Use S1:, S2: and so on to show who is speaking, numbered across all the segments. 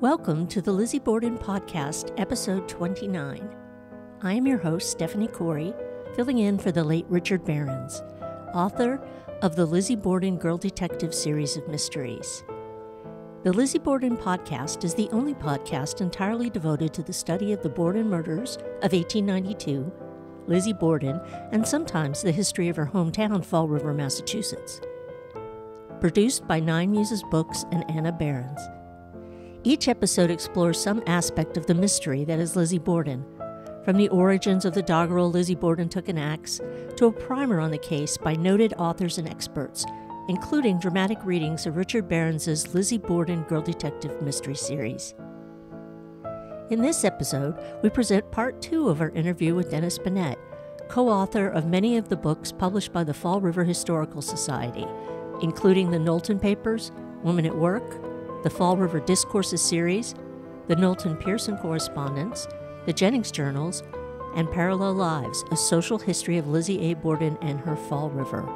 S1: Welcome to the Lizzie Borden Podcast, episode 29. I am your host, Stephanie Corey, filling in for the late Richard Behrens, author of the Lizzie Borden Girl Detective series of mysteries. The Lizzie Borden Podcast is the only podcast entirely devoted to the study of the Borden murders of 1892, Lizzie Borden, and sometimes the history of her hometown, Fall River, Massachusetts. Produced by Nine Muses Books and Anna Behrens. Each episode explores some aspect of the mystery that is Lizzie Borden, from the origins of the doggerel Lizzie Borden took an axe to a primer on the case by noted authors and experts, including dramatic readings of Richard Behrens' Lizzie Borden Girl Detective Mystery Series. In this episode, we present part two of our interview with Dennis Binette, co author of many of the books published by the Fall River Historical Society, including the Knowlton Papers, Women at Work, the Fall River Discourses series, the Knowlton Pearson Correspondence, the Jennings Journals, and Parallel Lives, a social history of Lizzie A. Borden and her Fall River.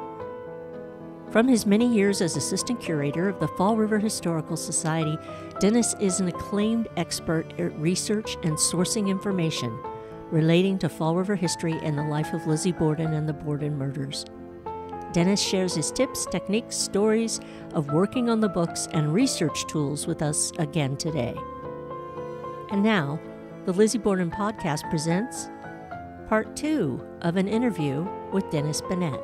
S1: From his many years as assistant curator of the Fall River Historical Society, Dennis is an acclaimed expert at research and sourcing information relating to Fall River history and the life of Lizzie Borden and the Borden murders. Dennis shares his tips, techniques, stories of working on the books, and research tools with us again today. And now, the Lizzie Borden podcast presents part two of an interview with Dennis Binette.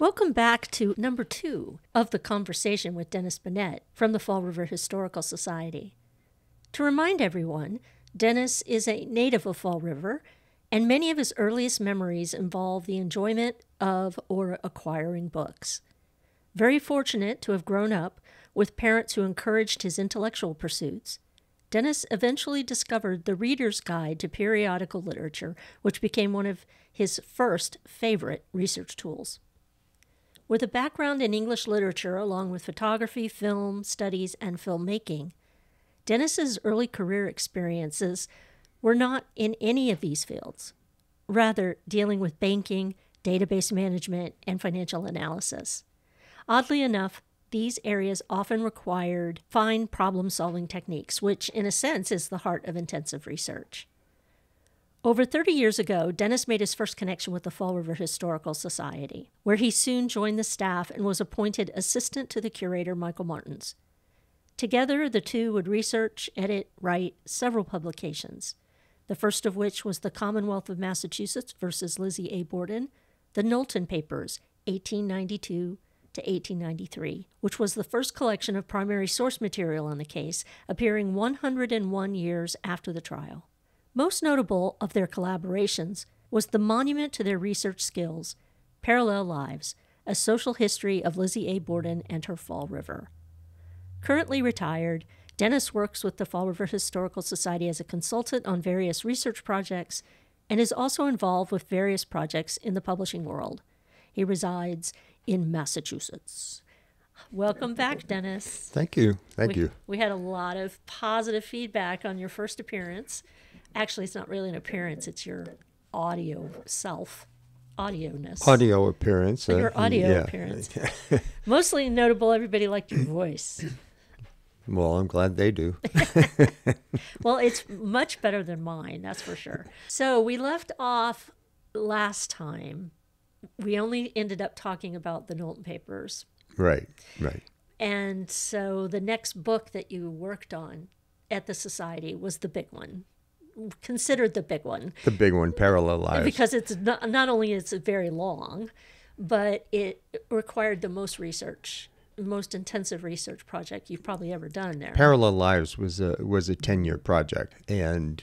S1: Welcome back to number two of the conversation with Dennis Binette from the Fall River Historical Society. To remind everyone, Dennis is a native of Fall River, and many of his earliest memories involve the enjoyment of or acquiring books. Very fortunate to have grown up with parents who encouraged his intellectual pursuits, Dennis eventually discovered the Reader's Guide to Periodical Literature, which became one of his first favorite research tools. With a background in English literature, along with photography, film studies, and filmmaking, Dennis's early career experiences were not in any of these fields, rather, dealing with banking, database management, and financial analysis. Oddly enough, these areas often required fine problem solving techniques, which, in a sense, is the heart of intensive research. Over 30 years ago, Dennis made his first connection with the Fall River Historical Society, where he soon joined the staff and was appointed assistant to the curator Michael Martins. Together, the two would research, edit, write several publications, the first of which was the Commonwealth of Massachusetts versus Lizzie A. Borden, the Knowlton Papers, 1892 to 1893, which was the first collection of primary source material on the case, appearing 101 years after the trial. Most notable of their collaborations was the monument to their research skills, Parallel Lives, a social history of Lizzie A. Borden and her Fall River. Currently retired, Dennis works with the Fall River Historical Society as a consultant on various research projects and is also involved with various projects in the publishing world. He resides in Massachusetts. Welcome back, Dennis.
S2: Thank you. Thank
S1: we,
S2: you.
S1: We had a lot of positive feedback on your first appearance. Actually, it's not really an appearance, it's your audio self audio-ness.
S2: Audio appearance.
S1: Your
S2: uh,
S1: audio
S2: yeah.
S1: appearance. Mostly notable, everybody liked your voice.
S2: Well, I'm glad they do.
S1: well, it's much better than mine, that's for sure. So we left off last time. We only ended up talking about the Knowlton Papers.
S2: right, right.
S1: And so the next book that you worked on at the Society was the big one, considered the big one.
S2: The big one, Parallel Lives.
S1: Because it's not, not only is it very long, but it required the most research most intensive research project you've probably ever done there.
S2: Parallel Lives was a was a ten year project and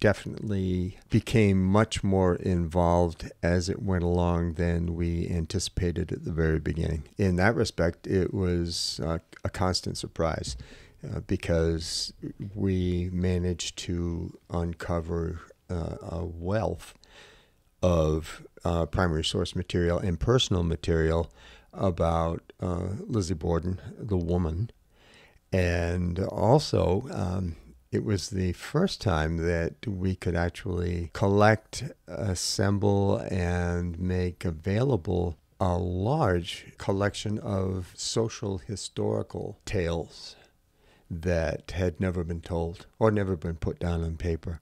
S2: definitely became much more involved as it went along than we anticipated at the very beginning. In that respect, it was a constant surprise uh, because we managed to uncover uh, a wealth of uh, primary source material and personal material about uh, Lizzie Borden, the woman, and also um, it was the first time that we could actually collect, assemble, and make available a large collection of social historical tales that had never been told or never been put down on paper.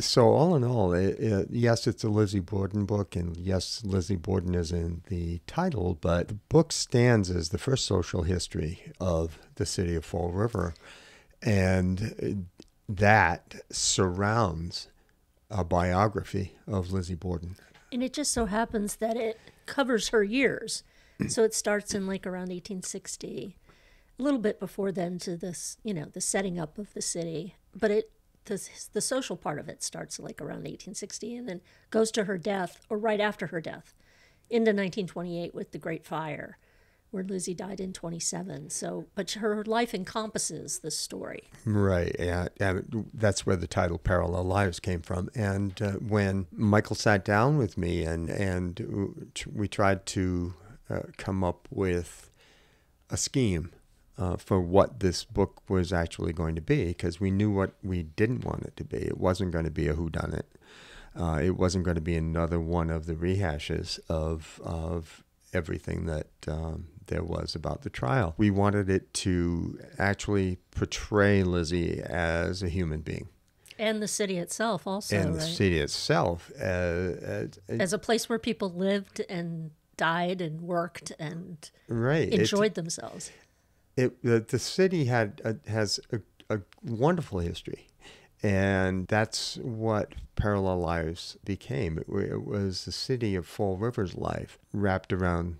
S2: So, all in all, it, it, yes, it's a Lizzie Borden book, and yes, Lizzie Borden is in the title, but the book stands as the first social history of the city of Fall River. And that surrounds a biography of Lizzie Borden.
S1: And it just so happens that it covers her years. So it starts in like around 1860, a little bit before then to this, you know, the setting up of the city. But it the, the social part of it starts like around 1860 and then goes to her death or right after her death into 1928 with the Great Fire, where Lizzie died in 27. So, but her life encompasses this story.
S2: Right. Yeah, and that's where the title "Parallel Lives" came from. And uh, when Michael sat down with me and and we tried to uh, come up with a scheme uh, for what this book was actually going to be, because we knew what we didn't want it to be. It wasn't going to be a whodunit. Uh, it wasn't going to be another one of the rehashes of of everything that um, there was about the trial. We wanted it to actually portray Lizzie as a human being.
S1: And the city itself, also.
S2: and the city itself uh, as,
S1: As a place where people lived and died and worked and
S2: right It-
S1: enjoyed themselves.
S2: It, the, the city had a, has a, a wonderful history and that's what parallel lives became it, it was the city of fall river's life wrapped around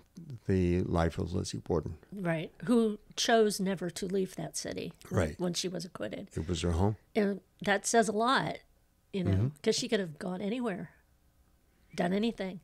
S2: the life of lizzie borden
S1: Right. Who chose never to leave that city
S2: Right.
S1: when she was acquitted.
S2: it was her home
S1: And that says a lot, you know,
S2: Mm-hmm.
S1: because she could have gone anywhere, done anything.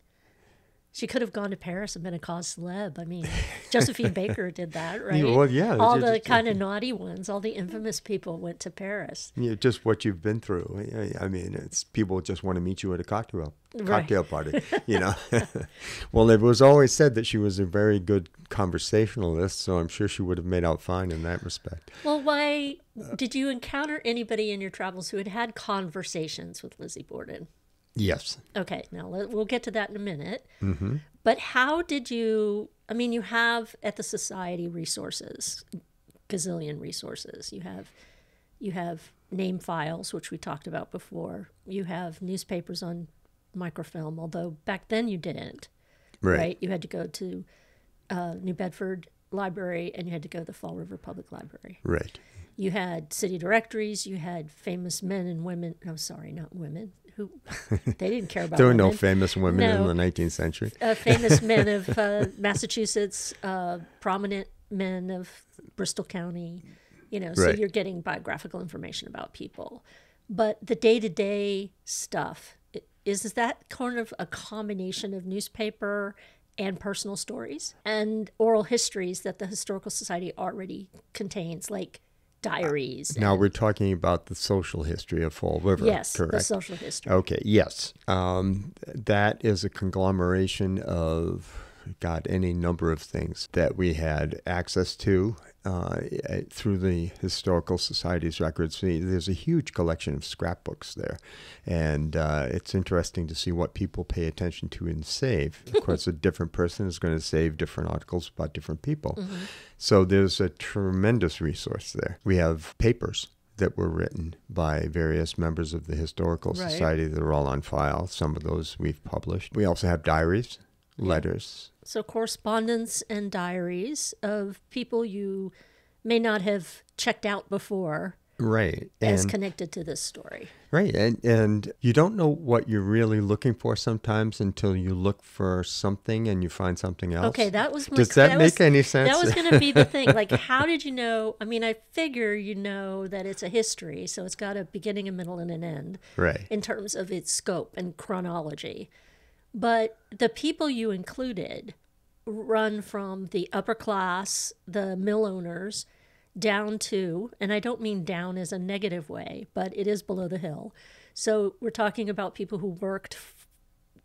S1: She could have gone to Paris and been a cause celeb. I mean, Josephine Baker did that, right?
S2: well, yeah,
S1: All the kind of naughty ones, all the infamous people went to Paris.
S2: know, just what you've been through I- mean it's people just want to meet you at a cocktail
S1: Right.
S2: cocktail party you know well it was always said that she was a very good conversationalist so i'm sure she would have made out fine in that respect
S1: Well, why did you encounter anybody in your travels who had had conversations with Lizzie Borden?
S2: Yes
S1: Okay, now let, we'll get to that in a minute.
S2: Mm-hmm.
S1: But how did you? I mean, you have at the society resources, gazillion resources. You have, you have name files, which we talked about before. You have newspapers on microfilm, although back then you didn't.
S2: right,
S1: You had to go to uh, New Bedford Library and you had to go to the Fall River Public Library.
S2: right.
S1: You had city directories. You had famous men and women. No, sorry, not women. Who they didn't care about.
S2: There were no famous women
S1: No.
S2: in the 19th century.
S1: uh, famous men of uh, Massachusetts, uh, prominent men of Bristol County. You know, so
S2: Right.
S1: you're getting biographical information about people. But the day to day stuff i- is that kind of a combination of newspaper and personal stories and oral histories that the Historical Society already contains, like diaries.
S2: Now we're talking about the social history of Fall River.
S1: yes, the social history.
S2: Okay, yes. Um, that is a conglomeration of, God, any number of things that we had access to uh, through the Historical Society's records. There's a huge collection of scrapbooks there. And uh, it's interesting to see what people pay attention to and save. Of course, a different person is going to save different articles about different people. So there's a tremendous resource there. We have papers that were written by various members of the Historical
S1: Right.
S2: Society that are all on file. Some of those we've published. We also have diaries, letters.
S1: So, correspondence and diaries of people you may not have checked out before
S2: Right.
S1: as connected to this story.
S2: right. And, and you don't know what you're really looking for sometimes until you look for something and you find something else.
S1: Okay, that was my,
S2: Does that,
S1: was-
S2: make any sense?
S1: That was going to be the thing. Like, how did you know? I mean, I figure you know that it's a history, so it's got a beginning, a middle, and an end
S2: right.
S1: in terms of its scope and chronology. But the people you included run from the upper class, the mill owners, down to, and I don't mean down as a negative way, but it is below the hill. So we're talking about people who worked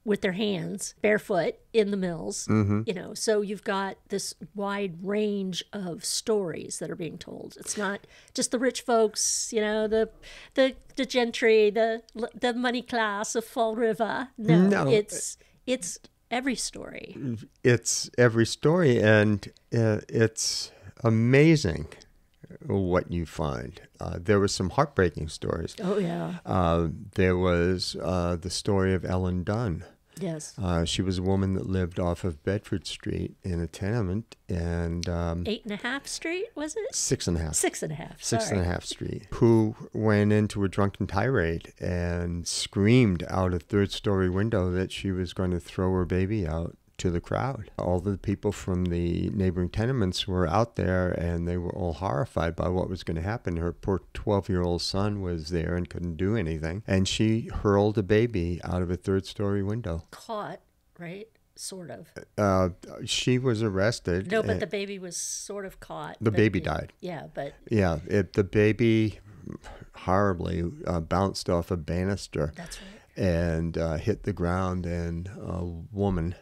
S1: with their hands, barefoot in the mills.
S2: Mm-hmm.
S1: You know, so you've got this wide range of stories that are being told. It's not just the rich folks, you know, the the the gentry, the the money class of Fall River. No,
S2: No.
S1: it's it's every story.
S2: It's every story, and uh, it's amazing what you find. Uh, there were some heartbreaking stories.
S1: Oh yeah,
S2: Uh, there was uh, the story of Ellen Dunn.
S1: Yes.
S2: Uh, she was a woman that lived off of Bedford Street in a tenement, and um,
S1: Eight and a half street was it?
S2: six and a half.
S1: Six and a half.
S2: Six and a half Street, who went into a drunken tirade and screamed out a third story window that she was going to throw her baby out to the crowd. All the people from the neighboring tenements were out there and they were all horrified by what was going to happen. Her poor 12 year old son was there and couldn't do anything. And she hurled a baby out of a third story window.
S1: Caught, right? Sort of.
S2: Uh, she was arrested.
S1: No, but the baby was sort of caught.
S2: the baby
S1: it-
S2: died.
S1: Yeah, but
S2: Yeah, it, the baby horribly uh, bounced off a banister.
S1: that's right.
S2: and uh, hit the ground, and a woman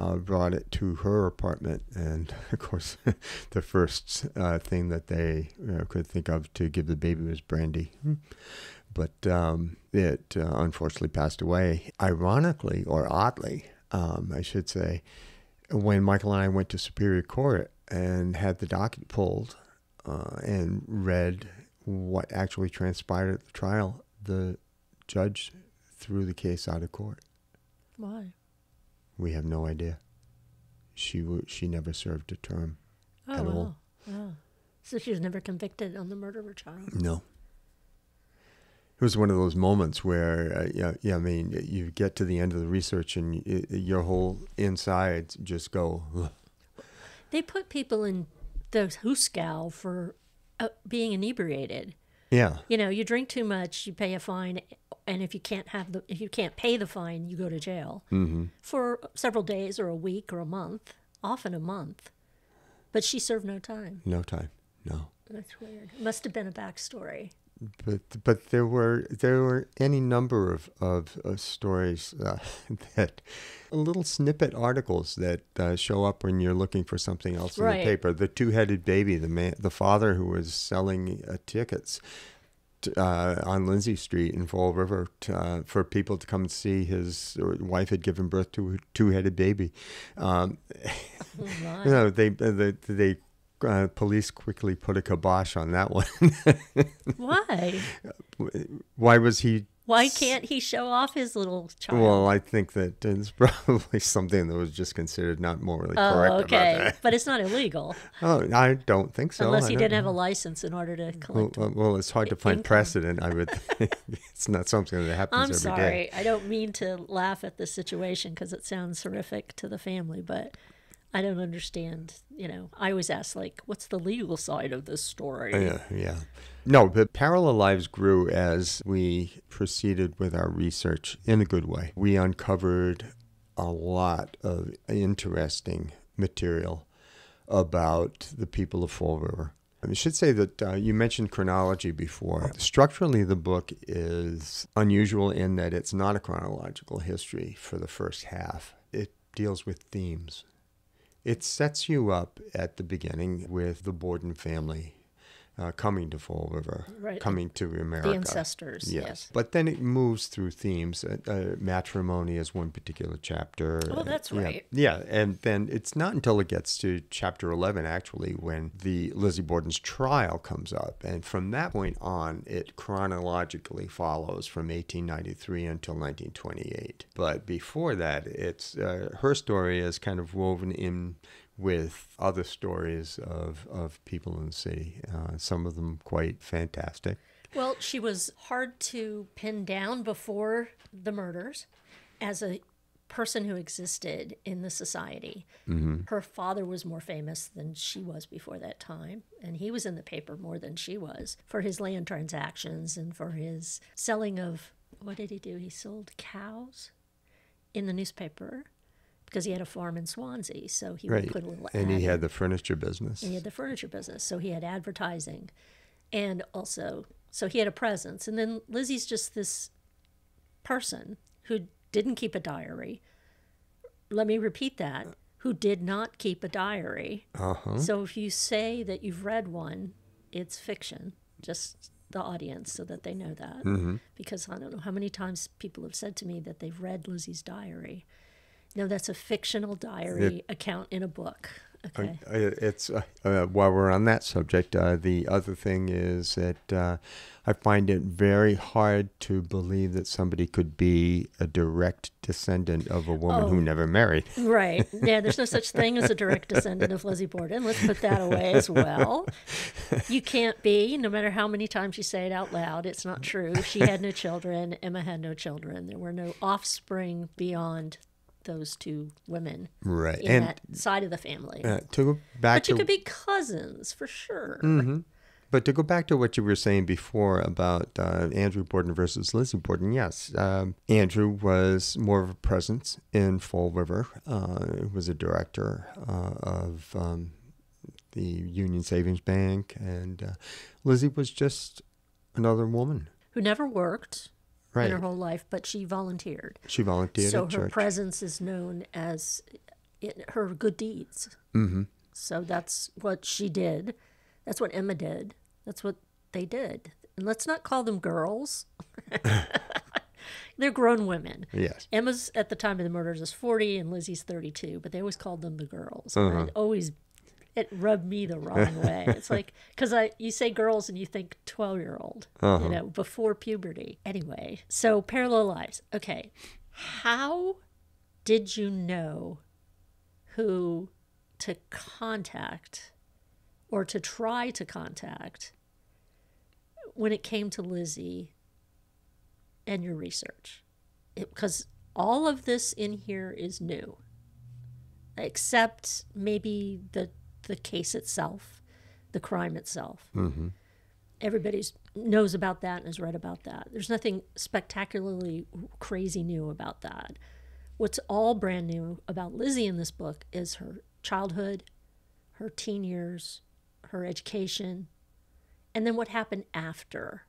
S2: uh, brought it to her apartment. And of course, the first uh, thing that they could think of to give the baby was brandy. But um, it uh, unfortunately passed away. Ironically, or oddly, um, I should say, when Michael and I went to Superior Court and had the docket pulled uh, and read what actually transpired at the trial, the judge threw the case out of court.
S1: Why?
S2: We have no idea. She w- she never served a term.
S1: Oh,
S2: At all.
S1: wow. Wow. So she was never convicted on the murder of her child.
S2: No. It was one of those moments where, uh, yeah, yeah, I mean, you get to the end of the research and y- your whole insides just go, "Ugh."
S1: They put people in the hoosegow for uh, being inebriated.
S2: Yeah,
S1: You know, you drink too much, you pay a fine, and if you can't have the if you can't pay the fine, you go to jail
S2: hmm
S1: for several days or a week or a month, often a month. But she served no time.
S2: no time, no.
S1: That's weird. Must have been a backstory.
S2: But but there were there were any number of of, of stories uh, that little snippet articles that uh, show up when you're looking for something else in the paper. The two-headed baby, the man, the father who was selling uh, tickets. t- Uh, on Lindsay Street in Fall River t- uh, for people to come and see his wife had given birth to a two-headed baby. Um,
S1: Oh,
S2: you know, they they, they uh, police quickly put a kibosh on that one.
S1: Why?
S2: Why was he
S1: Why can't he show off his little child?
S2: Well, I think that it's probably something that was just considered not morally
S1: oh,
S2: correct
S1: okay. But it's not illegal
S2: Oh, I don't think so.
S1: unless
S2: I
S1: he didn't have a license in order to collect.
S2: well, well, it's hard to find
S1: income.
S2: precedent. I would think it's not something that happens
S1: I'm
S2: every day.
S1: sorry. I don't mean to laugh at the situation because it sounds horrific to the family, but I don't understand. You know, I always ask, like, what's the legal side of this story?
S2: Yeah, yeah. No, but Parallel Lives grew as we proceeded with our research in a good way. We uncovered a lot of interesting material about the people of Fall River. I should say that uh, you mentioned chronology before. Structurally, the book is unusual in that it's not a chronological history for the first half. It deals with themes. It sets you up at the beginning with the Borden family uh, coming to Fall River,
S1: Right.
S2: coming to America.
S1: The ancestors,
S2: Yes.
S1: yes.
S2: But then it moves through themes. Uh, uh, matrimony is one particular chapter.
S1: Oh, that's
S2: Yeah.
S1: right.
S2: Yeah. And then it's not until it gets to chapter 11, actually, when the Lizzie Borden's trial comes up. And from that point on, it chronologically follows from 1893 until 1928. But before that, it's uh, her story is kind of woven in with other stories of, of people in the city, uh, some of them quite fantastic.
S1: Well, she was hard to pin down before the murders as a person who existed in the society. Her father was more famous than she was before that time, and he was in the paper more than she was for his land transactions and for his selling of what did he do? He sold cows in the newspaper because he had a farm in Swansea, so he
S2: Right.
S1: would put a little
S2: And he had the furniture business.
S1: and he had the furniture business, so he had advertising, and also so he had a presence. And then Lizzie's just this person who didn't keep a diary. Let me repeat that who did not keep a diary.
S2: Uh-huh.
S1: So if you say that you've read one, it's fiction. Just the audience so that they know that.
S2: Mm-hmm.
S1: Because I don't know how many times people have said to me that they've read Lizzie's diary. No, that's a fictional diary account in a book. Okay.
S2: Uh, It's uh, uh, while we're on that subject. Uh, the other thing is that uh, I find it very hard to believe that somebody could be a direct descendant of a woman
S1: Oh.
S2: who never married.
S1: Right. Yeah, there's no such thing as a direct descendant of Lizzie Borden. Let's put that away as well. You can't be, no matter how many times you say it out loud. It's not true. She had no children. Emma had no children. There were no offspring beyond those two women
S2: Right.
S1: in
S2: and
S1: that side of the family.
S2: uh, to go back
S1: but you could be cousins for sure.
S2: hmm But to go back to what you were saying before about uh, Andrew Borden versus Lizzie Borden, yes, um, Andrew was more of a presence in Fall River. Uh, was a director uh, of um, the Union Savings Bank, and uh, Lizzie was just another woman.
S1: Who never worked
S2: Right.
S1: in her whole life, but she volunteered.
S2: She volunteered
S1: so her
S2: church.
S1: presence is known as it, her good deeds.
S2: hmm
S1: So that's what she did. That's what Emma did. That's what they did. And let's not call them girls. They're grown women.
S2: Yes.
S1: Emma's at the time of the murders is 40 and Lizzie's 32, but they always called them the girls.
S2: Uh-huh.
S1: Always it rubbed me the wrong way. It's like cuz I you say girls and you think 12-year-old,
S2: Uh-huh.
S1: you know, before puberty. Anyway, so parallel lives. Okay. How did you know who to contact or to try to contact when it came to Lizzie and your research? Because all of this in here is new, except maybe the the case itself, the crime itself.
S2: hmm
S1: Everybody knows about that and has read about that. There's nothing spectacularly crazy new about that. What's all brand new about Lizzie in this book is her childhood, her teen years, her education, and then what happened after,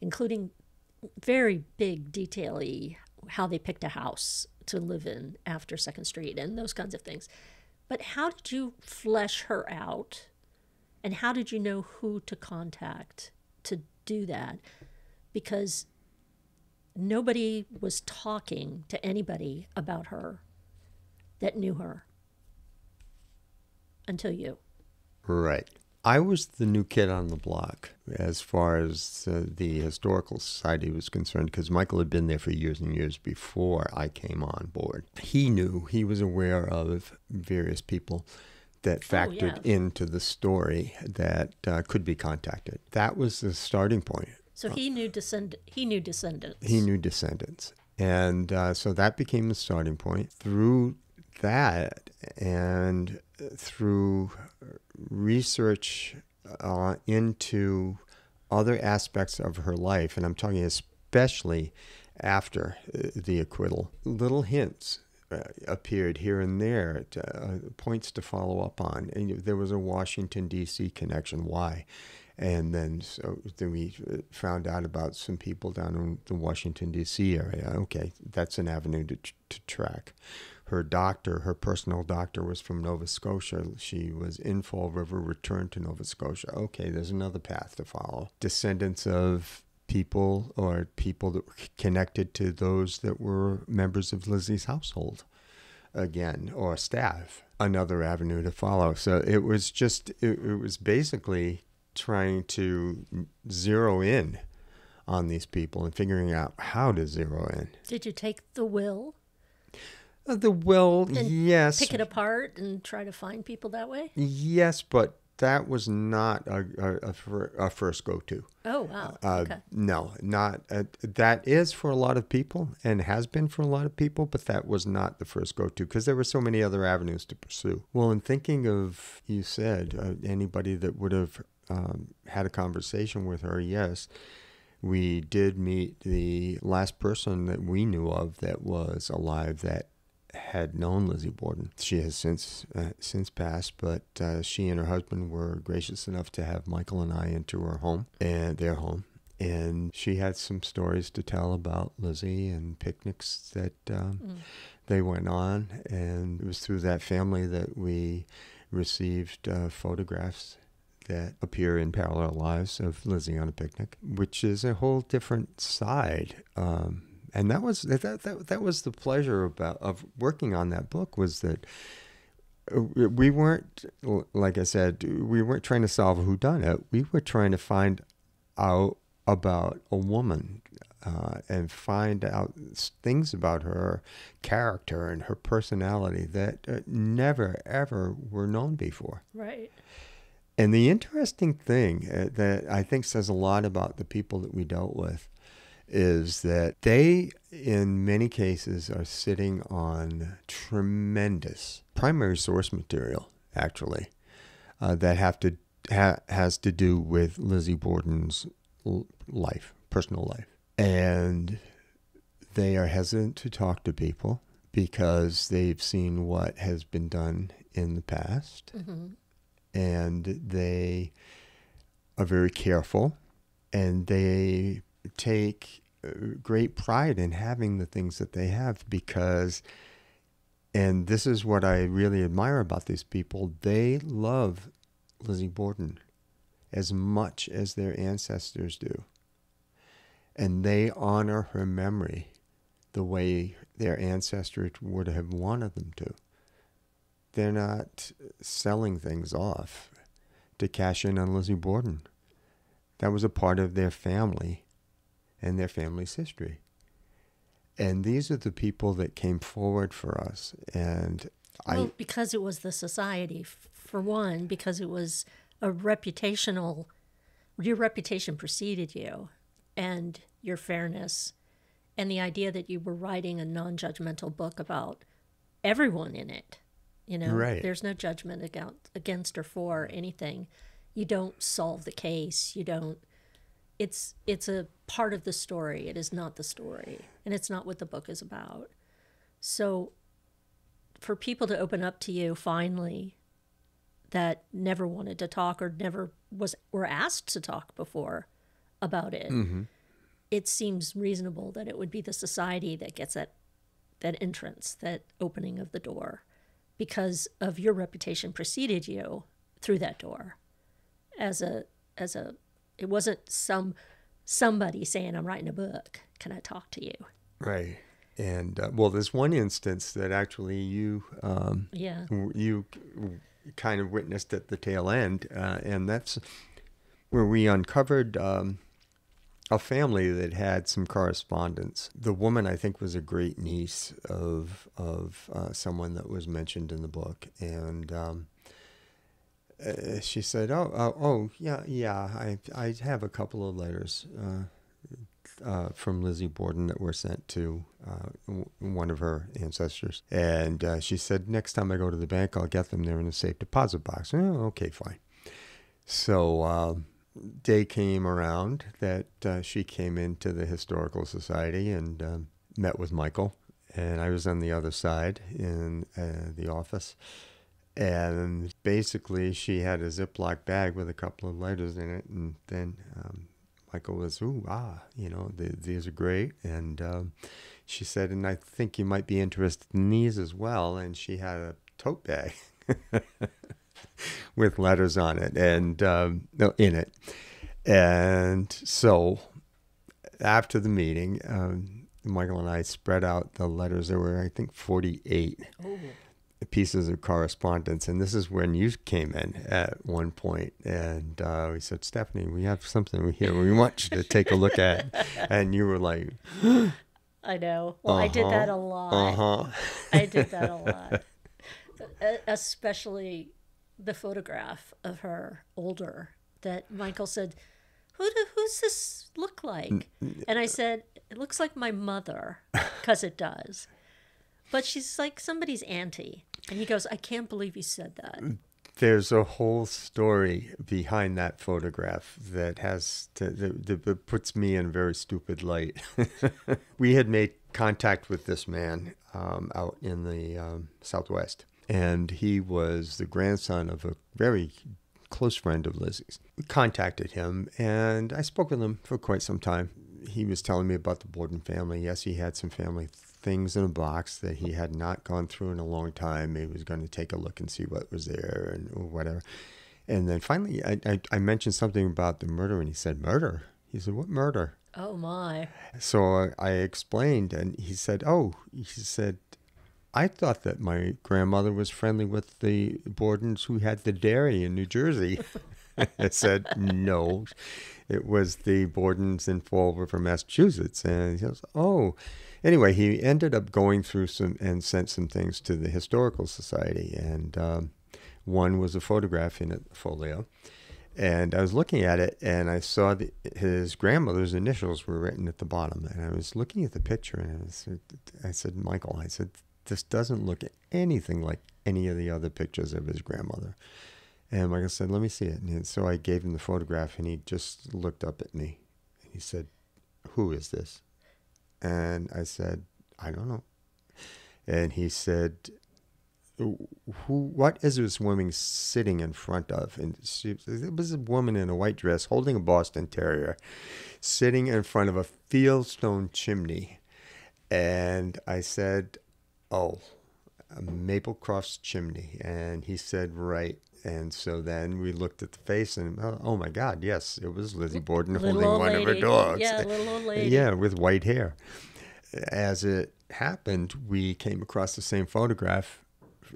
S1: including very big detail how they picked a house to live in after Second Street and those kinds of things. But how did you flesh her out? And how did you know who to contact to do that? Because nobody was talking to anybody about her that knew her until you.
S2: Right. I was the new kid on the block as far as uh, the historical society was concerned because Michael had been there for years and years before I came on board. He knew, he was aware of various people that factored
S1: yeah.
S2: into the story that uh, could be contacted. That was the starting point.
S1: So he knew descend he knew descendants.
S2: He knew descendants. And uh, so that became the starting point. Through that and through research uh, into other aspects of her life, and I'm talking especially after uh, the acquittal, little hints uh, appeared here and there, to, uh, points to follow up on. And there was a Washington, D.C. connection. Why? And then so then we uh, found out about some people down in the Washington D.C. area. Okay, that's an avenue to, to track. Her doctor, her personal doctor, was from Nova Scotia. She was in Fall River, returned to Nova Scotia. Okay, there's another path to follow. Descendants of people or people that were connected to those that were members of Lizzie's household again or staff another avenue to follow so it was just it, it was basically trying to zero in on these people and figuring out how to zero in
S1: Did you take the will,
S2: the well,
S1: And
S2: yes
S1: pick it apart, and try to find people that way?
S2: yes but that was not a, a, a, a first go-to
S1: Oh wow.
S2: Uh,
S1: okay.
S2: No, not uh, that is for a lot of people and has been for a lot of people, but that was not the first go to because there were so many other avenues to pursue. Well, in thinking of, you said, uh, anybody that would have um, had a conversation with her, yes, we did meet the last person that we knew of that was alive that had known Lizzie Borden. She has since uh, since passed, but uh, she and her husband were gracious enough to have Michael and I into her home and their home, and she had some stories to tell about Lizzie and picnics that um, mm. they went on. And it was through that family that we received uh, photographs that appear in Parallel Lives of Lizzie on a Picnic, which is a whole different side. Um, and that was that, that that was the pleasure about of working on that book was that uh, we weren't like I said we weren't trying to solve who done it. We were trying to find out about a woman uh, and find out things about her character and her personality that uh, never ever were known before.
S1: Right.
S2: And the interesting thing uh, that I think says a lot about the people that we dealt with is that they, in many cases, are sitting on tremendous primary source material, actually, uh, that have to ha- has to do with Lizzie Borden's life, personal life. And they are hesitant to talk to people because they've seen what has been done in the past. Mm-hmm. And they are very careful and they take uh, great pride in having the things that they have because and this is what I really admire about these people they love Lizzie Borden as much as their ancestors do. And they honor her memory the way their ancestors would have wanted them to. They're not selling things off to cash in on Lizzie Borden. That was a part of their family and their family's history. And these are the people that came forward for us. And
S1: well, I. Because it was the society, for one, because it was a reputational your reputation preceded you and your fairness and the idea that you were writing a non-judgmental book about everyone in it you know
S2: right.
S1: there's no judgment against, against or for anything you don't solve the case you don't it's it's a part of the story it is not the story and it's not what the book is about so for people to open up to you finally that never wanted to talk or never was were asked to talk before about it. Mm-hmm. It seems reasonable that it would be the society that gets that that entrance, that opening of the door, because of your reputation preceded you through that door. As a as a it wasn't some somebody saying I'm writing a book. Can I talk to you?
S2: Right. And uh, well, there's one instance that actually you um,
S1: yeah
S2: you kind of witnessed at the tail end, uh, and that's where we uncovered um, a family that had some correspondence. The woman, I think, was a great niece of of uh, someone that was mentioned in the book, and um, uh, she said, "Oh, uh, oh, yeah, yeah, I I have a couple of letters." Uh, uh, from Lizzie Borden that were sent to uh, w- one of her ancestors. And she said, next time I go to the bank, I'll get them there in a safe deposit box. Oh, okay, fine. So um, day came around that she came into the Historical Society and um, met with Michael. And I was on the other side in the office. And basically, she had a Ziploc bag with a couple of letters in it. And then um, Michael was, ooh, ah, you know, the, these are great. And um, she said, and I think you might be interested in these as well. And she had a tote bag with letters on it and um, no, in it. And so after the meeting, um, Michael and I spread out the letters. There were, I think, 48. Oh pieces of correspondence. And this is when you came in at one point, and uh, we said, Stephanie, we have something here we want you to take a look at. And you were like,
S1: I know. Well, uh-huh, I did that a uh-huh. lot. Uh-huh. I did that a lot. Especially the photograph of her older that Michael said, Who do, who's this look like? And I said, It looks like my mother, because it does. But she's like somebody's auntie. And he goes, I can't believe he said that.
S2: There's a whole story behind that photograph that has to, that, that puts me in a very stupid light. we had made contact with this man um, out in the um, Southwest, and he was the grandson of a very close friend of Lizzie's. We contacted him, and I spoke with him for quite some time. He was telling me about the Borden family. Yes, he had some family things in a box that he had not gone through in a long time. He was going to take a look and see what was there and whatever. And then finally, I, I, I mentioned something about the murder, and he said, Murder? He said, What murder?
S1: Oh, my.
S2: So I explained, and he said, Oh, he said, I thought that my grandmother was friendly with the Bordens who had the dairy in New Jersey. I said, No, it was the Bordens in Fall River, Massachusetts. And he goes, Oh. Anyway, he ended up going through some and sent some things to the Historical Society. And um, one was a photograph in a folio. And I was looking at it and I saw the, his grandmother's initials were written at the bottom. And I was looking at the picture and I, was, I said, Michael, I said, this doesn't look anything like any of the other pictures of his grandmother. And Michael said, let me see it. And so I gave him the photograph and he just looked up at me. And he said, who is this? And I said, I don't know. And he said, who, what is this woman sitting in front of? And she, it was a woman in a white dress holding a Boston Terrier, sitting in front of a fieldstone chimney. And I said, Oh, a Maplecroft's chimney. And he said, Right. And so then we looked at the face and, oh, oh my God, yes, it was Lizzie Borden holding
S1: old
S2: one of her dogs.
S1: Yeah, little old lady.
S2: Yeah, with white hair. As it happened, we came across the same photograph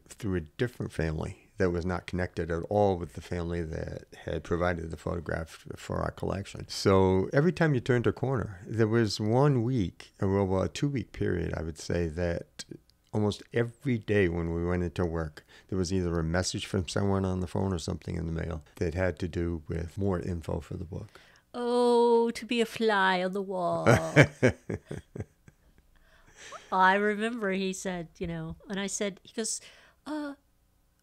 S2: through a different family that was not connected at all with the family that had provided the photograph for our collection. So every time you turned a corner, there was one week, or well, a two week period, I would say, that almost every day when we went into work, there was either a message from someone on the phone or something in the mail that had to do with more info for the book.
S1: Oh, to be a fly on the wall. I remember he said, you know, and I said, he goes, uh,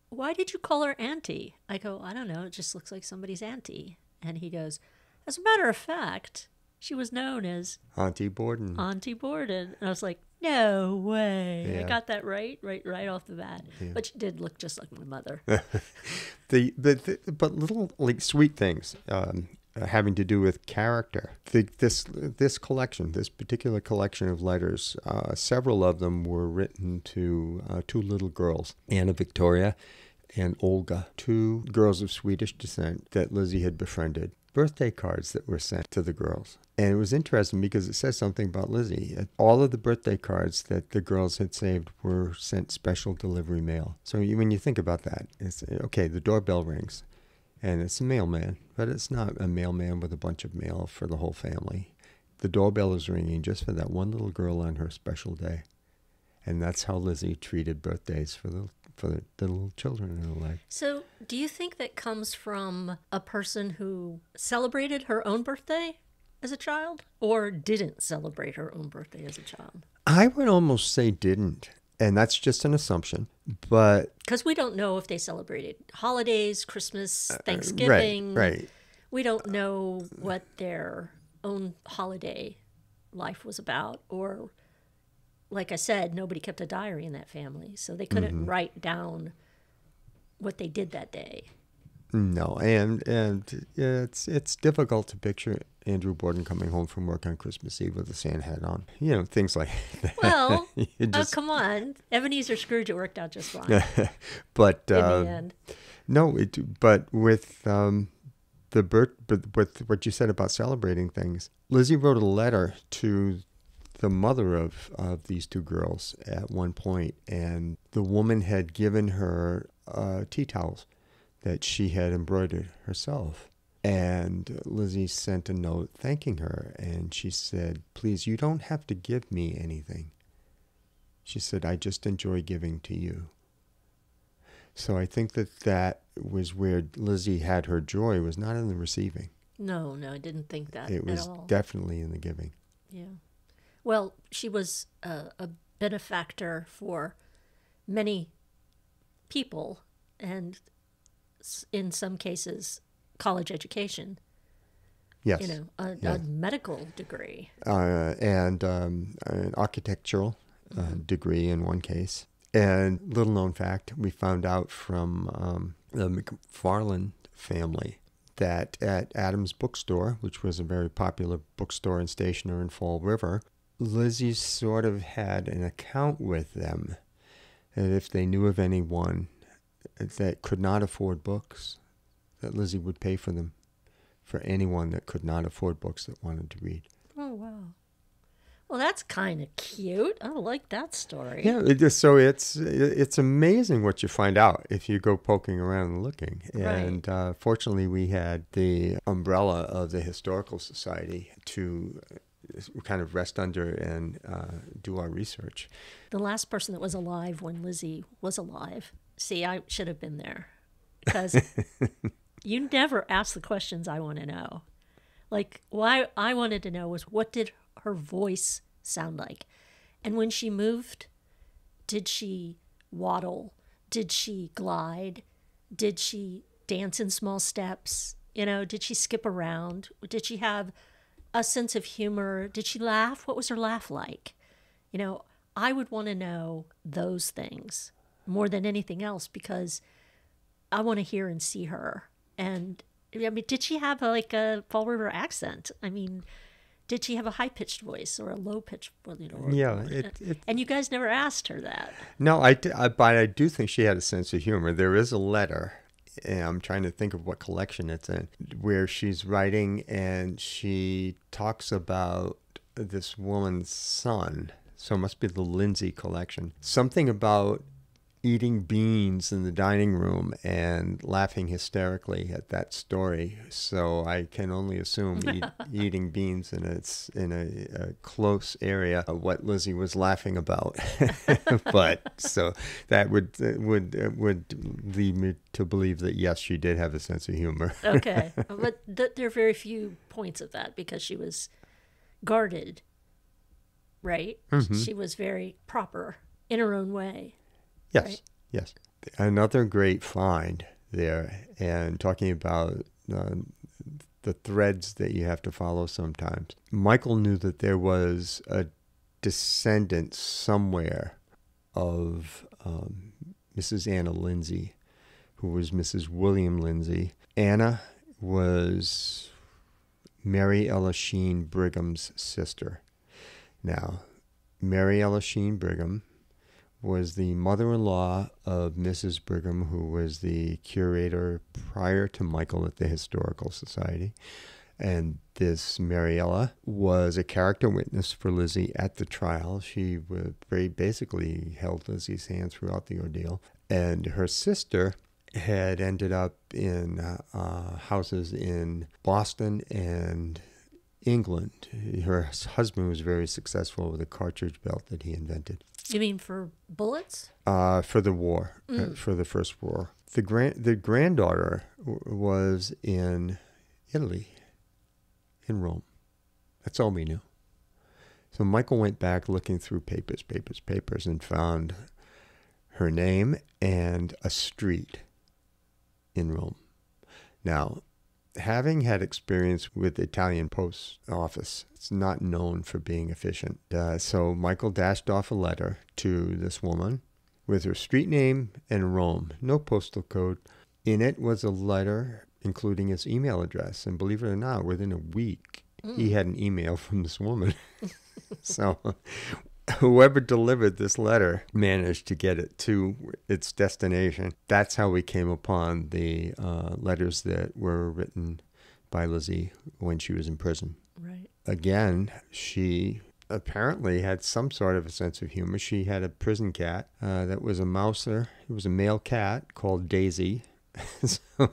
S1: why did you call her auntie? I go, I don't know. It just looks like somebody's auntie. And he goes, as a matter of fact, she was known as
S2: Auntie Borden.
S1: Auntie Borden. And I was like, no way. I got that right, right, right off the bat. But she did look just like my mother.
S2: the, the, the but little like sweet things um, uh, having to do with character. The, this this collection, this particular collection of letters, uh, several of them were written to uh, two little girls, Anna Victoria and Olga, two girls of Swedish descent that Lizzie had befriended. Birthday cards that were sent to the girls. And it was interesting because it says something about Lizzie. Uh, All of the birthday cards that the girls had saved were sent special delivery mail. So when you think about that, it's okay, the doorbell rings and it's a mailman, but it's not a mailman with a bunch of mail for the whole family. The doorbell is ringing just for that one little girl on her special day. And that's how Lizzie treated birthdays for the for the, the little children in her life.
S1: So, do you think that comes from a person who celebrated her own birthday as a child or didn't celebrate her own birthday as a child?
S2: I would almost say didn't. And that's just an assumption. But
S1: Because we don't know if they celebrated holidays, Christmas, Thanksgiving.
S2: Uh, right, right.
S1: We don't know what their own holiday life was about. Or, like I said, nobody kept a diary in that family. So they couldn't
S2: Mm-hmm.
S1: write down what they did that day.
S2: No, and and it's it's difficult to picture Andrew Borden coming home from work on Christmas Eve with a Santa hat on. You know, things like that.
S1: Well,
S2: You
S1: oh, come on. Ebenezer Scrooge, it worked out just fine
S2: but
S1: in
S2: uh,
S1: the end.
S2: no, it, but with um, the birth, but with what you said about celebrating things, Lizzie wrote a letter to the mother of of these two girls at one point, and the woman had given her uh, tea towels that she had embroidered herself. And Lizzie sent a note thanking her, and she said, "Please, you don't have to give me anything." She said, "I just enjoy giving to you." So I think that that was where Lizzie had her joy was not in the receiving.
S1: No, no, I didn't think that
S2: It was definitely in the giving.
S1: yeah. Well, she was a, a benefactor for many people, and in some cases, college education.
S2: Yes.
S1: You know, a,
S2: Yeah.
S1: a medical degree.
S2: uh, and um, an architectural uh,
S1: Mm-hmm.
S2: degree in one case. And little known fact, we found out from um, the McFarland family. That at Adams Bookstore, which was a very popular bookstore and stationer in Fall River, Lizzie sort of had an account with them. And if they knew of anyone that could not afford books, that Lizzie would pay for them for anyone that could not afford books that wanted to read.
S1: Oh, wow. Well, that's kind of cute. I like that story.
S2: Yeah, it just, so it's it's amazing what you find out if you go poking around and looking.
S1: Right.
S2: And uh, fortunately, we had the umbrella of the historical society to kind of rest under and uh, do our research.
S1: The last person that was alive when Lizzie was alive. See, I should have been there because you never ask the questions I want to know. Like, why I wanted to know was what did her voice sound like? And when she moved, did she waddle? Did she glide? Did she dance in small steps? You know, did she skip around? Did she have a sense of humor? Did she laugh? What was her laugh like? You know, I would want to know those things more than anything else because I want to hear and see her. And I mean, did she have a, like a Fall River accent? I mean, did she have a high pitched voice or a low pitched? You know,
S2: Yeah, it, it,
S1: and you guys never asked her that.
S2: no, I, I- but I do think she had a sense of humor. There is a letter, I'm trying to think of what collection it's in, where she's writing and she talks about this woman's son. So it must be the Lindsay collection. Something about eating beans in the dining room and laughing hysterically at that story. So I can only assume eat, eating beans in a in a, a close area of what Lizzie was laughing about. but so that would would would lead me to believe that yes, she did have a sense of humor.
S1: Okay, but th- there are very few points of that because she was guarded, right? Mm-hmm. She was very proper in her own way.
S2: Yes,
S1: Right.
S2: yes. Another great find there, and talking about uh, the threads that you have to follow sometimes. Michael knew that there was a descendant somewhere of um, Mrs. Anna Lindsay, who was Mrs. William Lindsay. Anna was Mary Ella Sheen Brigham's sister. Now, Mary Ella Sheen Brigham was the mother-in-law of Mrs. Brigham, who was the curator prior to Michael at the Historical Society. And this Mariella was a character witness for Lizzie at the trial. She very basically held Lizzie's hand throughout the ordeal. And her sister had ended up in uh, houses in Boston and England. Her husband was very successful with a cartridge belt that he invented
S1: You mean for bullets?
S2: uh, for the war, uh, for the first war. The grand the granddaughter w- was in Italy, in Rome. That's all we knew. So Michael went back looking through papers, papers, papers, and found her name and a street in Rome. Now, having had experience with the Italian post office, it's not known for being efficient. Uh, so Michael dashed off a letter to this woman with her street name and Rome, no postal code. In it was a letter including his email address, and believe it or not, within a week he had an email from this woman. so whoever delivered this letter managed to get it to its destination. That's how we came upon the uh, letters that were written by Lizzie when she was in prison.
S1: Right.
S2: Again, she apparently had some sort of a sense of humor. She had a prison cat uh, that was a mouser. It was a male cat called Daisy. so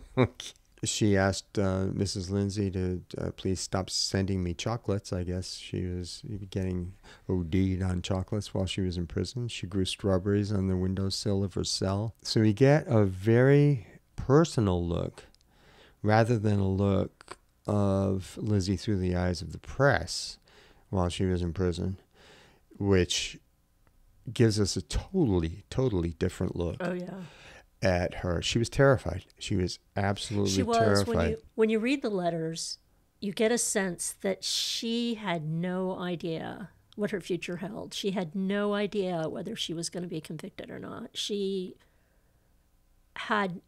S2: she asked uh, Mrs. Lindsay to uh, please stop sending me chocolates. I guess she was getting OD'd on chocolates while she was in prison. She grew strawberries on the windowsill of her cell. So we get a very personal look rather than a look of Lizzie through the eyes of the press while she was in prison, which gives us a totally, totally different look
S1: Oh yeah.
S2: At her. She was terrified. She was absolutely
S1: She was
S2: terrified.
S1: when you when you read the letters, you get a sense that she had no idea what her future held. She had no idea whether she was going to be convicted or not. She had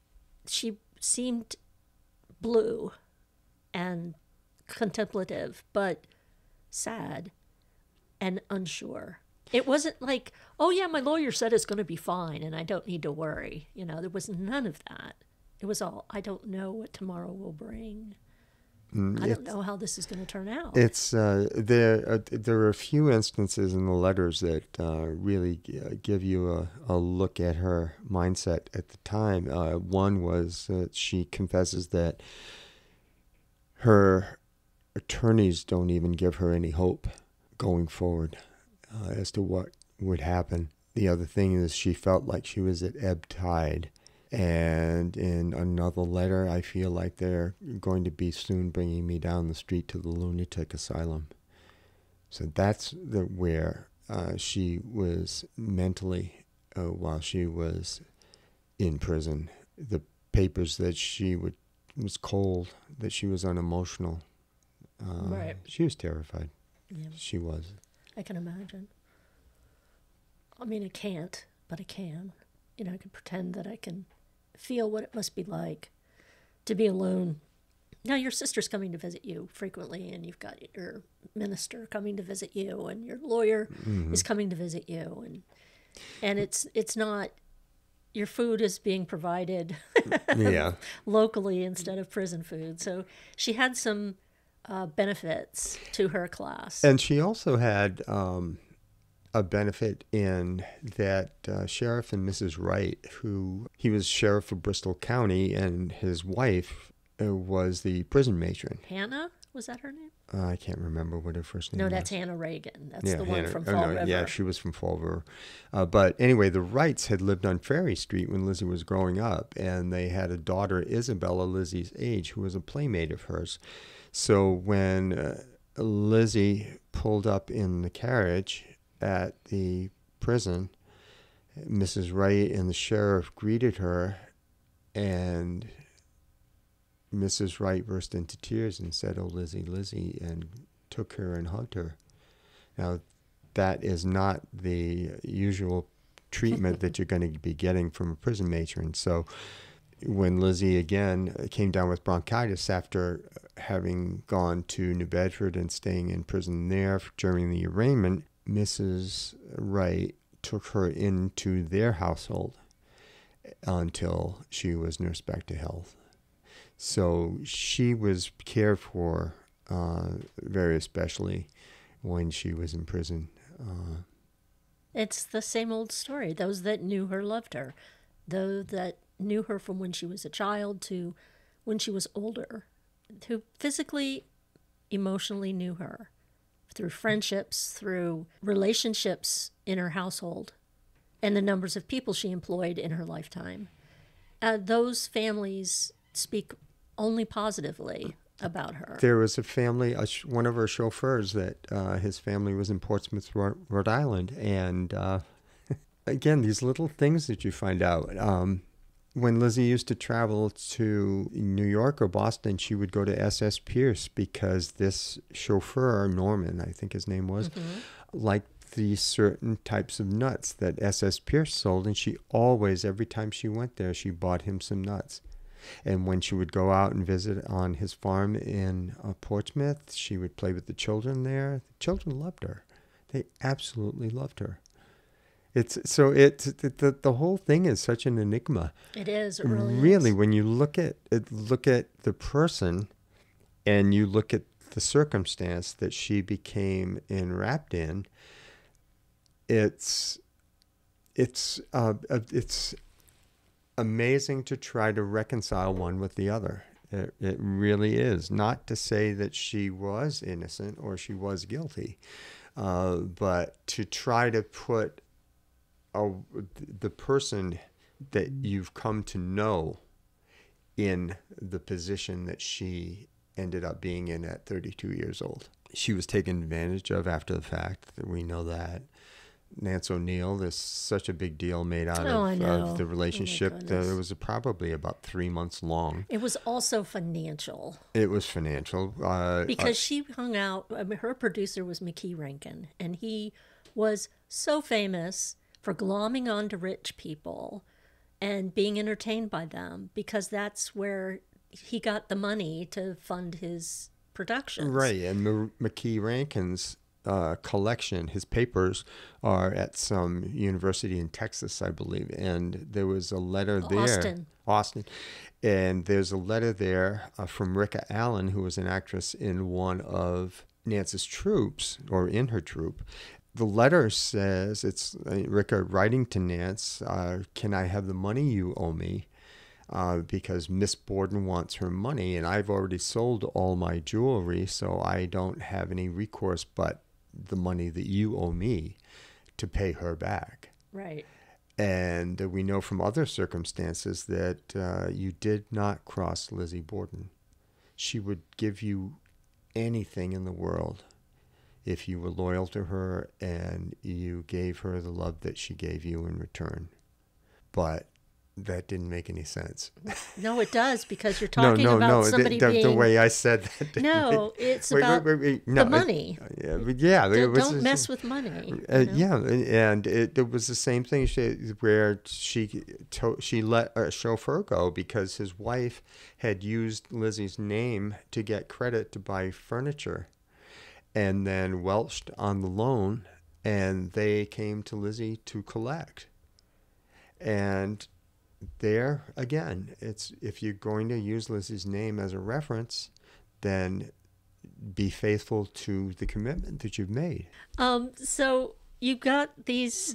S1: she seemed blue and contemplative, but sad and unsure. It wasn't like, oh, yeah, my lawyer said it's going to be fine and I don't need to worry. You know, there was none of that. It was all, I don't know what tomorrow will bring.
S2: Mm,
S1: I don't know how this is going to turn out.
S2: It's uh, there. Uh, there are a few instances in the letters that uh, really g- uh, give you a, a look at her mindset at the time. Uh, one was that she confesses that her attorneys don't even give her any hope going forward uh, as to what would happen. The other thing is she felt like she was at ebb tide. And in another letter, I feel like they're going to be soon bringing me down the street to the lunatic asylum. So that's the, where uh, she was mentally uh, while she was in prison. The papers that she would was cold, that she was unemotional. Uh,
S1: Right.
S2: She was terrified.
S1: Yeah.
S2: She was.
S1: I can imagine. I mean, I can't, but I can. You know, I can pretend that I can feel what it must be like to be alone. Now, your sister's coming to visit you frequently, and you've got your minister coming to visit you, and your lawyer mm-hmm. is coming to visit you, and and it's it's not your food is being provided
S2: Yeah.
S1: locally instead of prison food. So she had some uh, benefits to her class.
S2: And she also had um, a benefit in that uh, Sheriff and Mrs. Wright, who he was sheriff of Bristol County, and his wife uh, was the prison matron.
S1: Hannah was that her name?
S2: Uh, I can't remember what her first name
S1: No,
S2: was.
S1: that's Hannah Reagan. That's the one
S2: Hannah-
S1: from
S2: oh,
S1: Fall
S2: no,
S1: River.
S2: Yeah, she was from Fall River. Uh, but anyway, the Wrights had lived on Ferry Street when Lizzie was growing up, and they had a daughter, Isabella, Lizzie's age, who was a playmate of hers. So when uh, Lizzie pulled up in the carriage at the prison, Mrs. Wright and the sheriff greeted her, and Mrs. Wright burst into tears and said, "Oh, Lizzie, Lizzie," and took her and hugged her. Now, that is not the usual treatment that you're going to be getting from a prison matron. So, when Lizzie again came down with bronchitis after having gone to New Bedford and staying in prison there during the arraignment, Mrs. Wright took her into their household until she was nursed back to health. So she was cared for uh, very especially when she was in prison. Uh,
S1: It's the same old story. Those that knew her loved her. Though that knew her from when she was a child to when she was older, who physically, emotionally knew her through friendships, through relationships in her household, and the numbers of people she employed in her lifetime. Uh, those families speak only positively about her.
S2: there was a family, a sh- one of her chauffeurs, that uh, his family was in Portsmouth, Rhode Island, and uh, again, these little things that you find out. Um, when Lizzie used to travel to New York or Boston, she would go to SS Pierce because this chauffeur, Norman, I think his name was, liked these certain types of nuts that SS Pierce sold. And she always, every time she went there, she bought him some nuts. And when she would go out and visit on his farm in uh, Portsmouth, she would play with the children there. The children loved her. They absolutely loved her. It's so it's the, the, the whole thing is such an enigma.
S1: It is. It really,
S2: really,
S1: is.
S2: when you look at it, look at the person, and you look at the circumstance that she became enwrapped in, it's it's uh, uh, it's amazing to try to reconcile one with the other. It, it really is. Not to say that she was innocent or she was guilty, uh, but to try to put a, the person that you've come to know in the position that she ended up being in at 32 years old. She was taken advantage of after the fact. We know that. Nance O'Neill, there's such a big deal made out
S1: Oh,
S2: of.
S1: Oh,
S2: of the
S1: my
S2: relationship that it was probably about three months long.
S1: It was also financial.
S2: It was financial. Uh,
S1: because she hung out. I mean, her producer was McKee Rankin, and he was so famous for glomming onto rich people and being entertained by them because that's where he got the money to fund his productions.
S2: Right, and M- McKee Rankin's uh, collection, his papers, are at some university in Texas, I believe. And there was a letter there,
S1: Austin.
S2: Austin, and there's a letter there uh, from Ricka Allen, who was an actress in one of Nance's troops, or in her troupe. The letter says it's uh, Ricka writing to Nance, uh, "Can I have the money you owe me?" uh, because Miss Borden wants her money, and I've already sold all my jewelry, so I don't have any recourse but the money that you owe me to pay her back.
S1: Right.
S2: And we know from other circumstances that uh, you did not cross Lizzie Borden. She would give you anything in the world if you were loyal to her and you gave her the love that she gave you in return. But that didn't make any sense.
S1: No, it does because you're talking
S2: no,
S1: about
S2: no. The,
S1: somebody
S2: the,
S1: being.
S2: the way I said that.
S1: no, it's
S2: Wait,
S1: about
S2: wait, wait. No,
S1: the
S2: it-
S1: money.
S2: yeah, but yeah,
S1: Don't,
S2: was
S1: don't mess with money.
S2: Uh,
S1: you know?
S2: yeah, and it, it was the same thing she, where she to, she let a chauffeur go because his wife had used Lizzie's name to get credit to buy furniture, and then welched on the loan, and they came to Lizzie to collect, and there again, it's if you're going to use Lizzie's name as a reference, then be faithful to the commitment that you've made.
S1: Um, so you've got these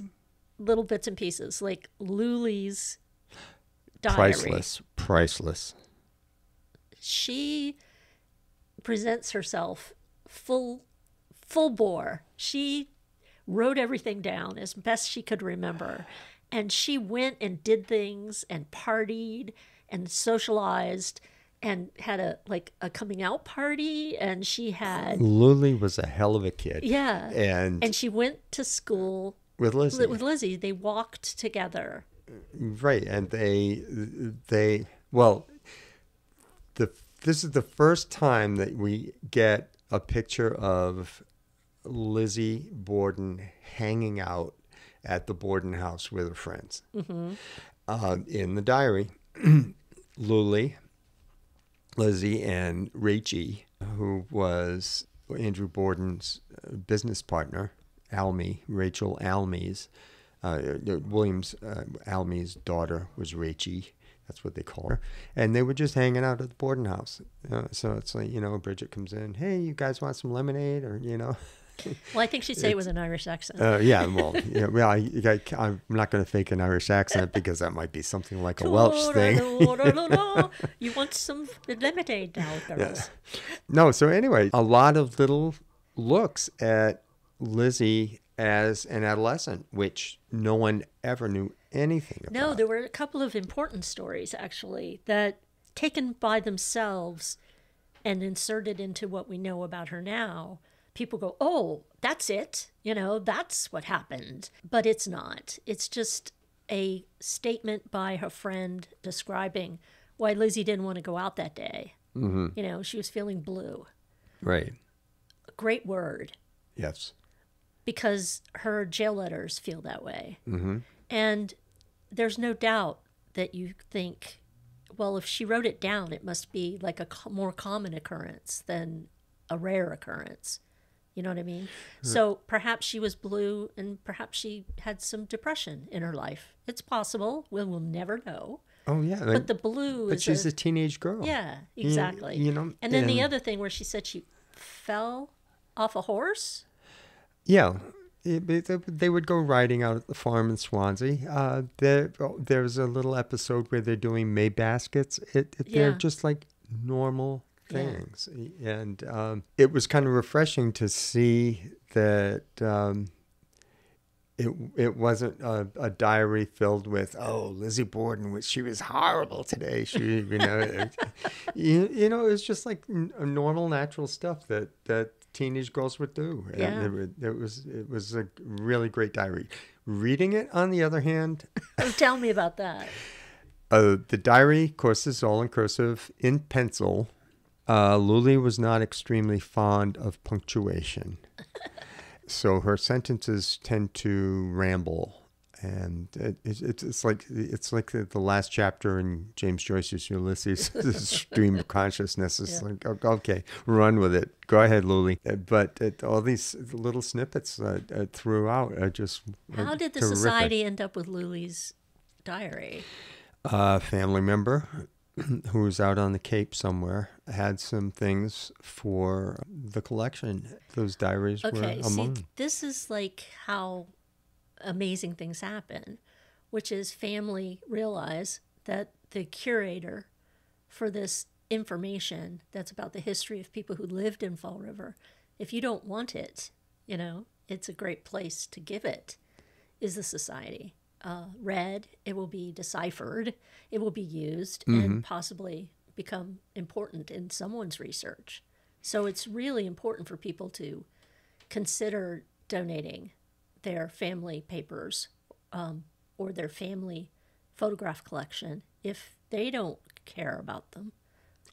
S1: little bits and pieces, like Luli's diary.
S2: priceless priceless
S1: She presents herself full, full bore. She wrote everything down as best she could remember, and she went and did things and partied and socialized and had a like a coming out party. And she had
S2: Luli was a hell of a kid.
S1: Yeah.
S2: And,
S1: and she went to school
S2: with Lizzie.
S1: with Lizzie, they walked together.
S2: right. And they they well the this is the first time that we get a picture of Lizzie Borden hanging out at the Borden house with her friends. Um, in the diary, Luli, Lizzie, and Rachie, who was Andrew Borden's uh, business partner, Almy, Rachel Almy's, uh, uh, Williams uh, Almy's daughter was Rachie. That's what they call her. And they were just hanging out at the Borden house. Uh, so it's like, you know, Bridget comes in, hey, you guys want some lemonade? Or, you know,
S1: Well, I think she'd say it with an Irish accent.
S2: uh, yeah, well, yeah, well, I, I, I'm not going to fake an Irish accent because that might be something like a Welsh thing.
S1: you want some lemonade now, girls?
S2: No, so anyway, a lot of little looks at Lizzie as an adolescent, which no one ever knew anything about.
S1: No, there were a couple of important stories actually that taken by themselves and inserted into what we know about her now. People go, "Oh, that's it." You know, that's what happened. But it's not. It's just a statement by her friend describing why Lizzie didn't want to go out that day. Mm-hmm. You know, she was feeling blue.
S2: Right.
S1: A great word.
S2: Yes.
S1: because her jail letters feel that way. Mm-hmm. And there's no doubt that you think, well, if she wrote it down, it must be like a more common occurrence than a rare occurrence. You know what I mean? So perhaps she was blue and perhaps she had some depression in her life. It's possible. We'll, we'll never know.
S2: Oh yeah.
S1: But the blue
S2: but she's
S1: a,
S2: a teenage girl.
S1: yeah, exactly.
S2: you know,
S1: and then the other thing where she said she fell off a horse.
S2: Yeah. It- it- they- would go riding out at the farm in Swansea. Uh, there, there's a little episode where they're doing May baskets. It, it- they're just like normal
S1: Yeah.
S2: things, and um, it was kind of refreshing to see that um, it it wasn't a, a diary filled with oh Lizzie Borden was she was horrible today. She you know it- you, you know it was just like n- normal natural stuff that that teenage girls would do. And
S1: Yeah.
S2: it, it was it was a really great diary. Reading it, on the other hand,
S1: Oh, tell me about that.
S2: uh, the diary, of course, is all in cursive in pencil. Uh, Luli was not extremely fond of punctuation. so her sentences tend to ramble and it, it, it's it's like it's like the, the last chapter in James Joyce's Ulysses, this stream of consciousness. It's
S1: Yeah.
S2: like okay, run with it. Go ahead, Luli. Uh, But it, all these little snippets uh, uh, throughout are just uh,
S1: How did the
S2: terrific.
S1: society end up with Luli's diary?
S2: A family member who was out on the Cape somewhere had some things for the collection. Those diaries
S1: Okay,
S2: were
S1: see,
S2: among.
S1: th- this is like how amazing things happen, which is family realize that the curator for this information that's about the history of people who lived in Fall River, if you don't want it, you know, it's a great place to give it, is the society. Uh, read, it will be deciphered, it will be used, and possibly become important in someone's research. So it's really important for people to consider donating their family papers um, or their family photograph collection if they don't care about them.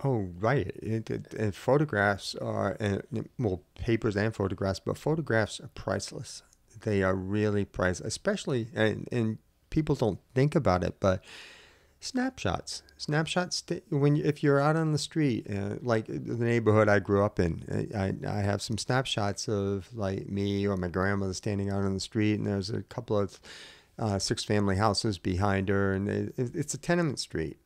S2: Oh, right. It, it, and photographs are, and, well, papers and photographs, but photographs are priceless. They are really priceless, especially, and, and people don't think about it, but snapshots. Snapshots, when if you're out on the street, uh, like the neighborhood I grew up in, I, I have some snapshots of like me or my grandmother standing out on the street, and there's a couple of uh, six family houses behind her, and it, it's a tenement street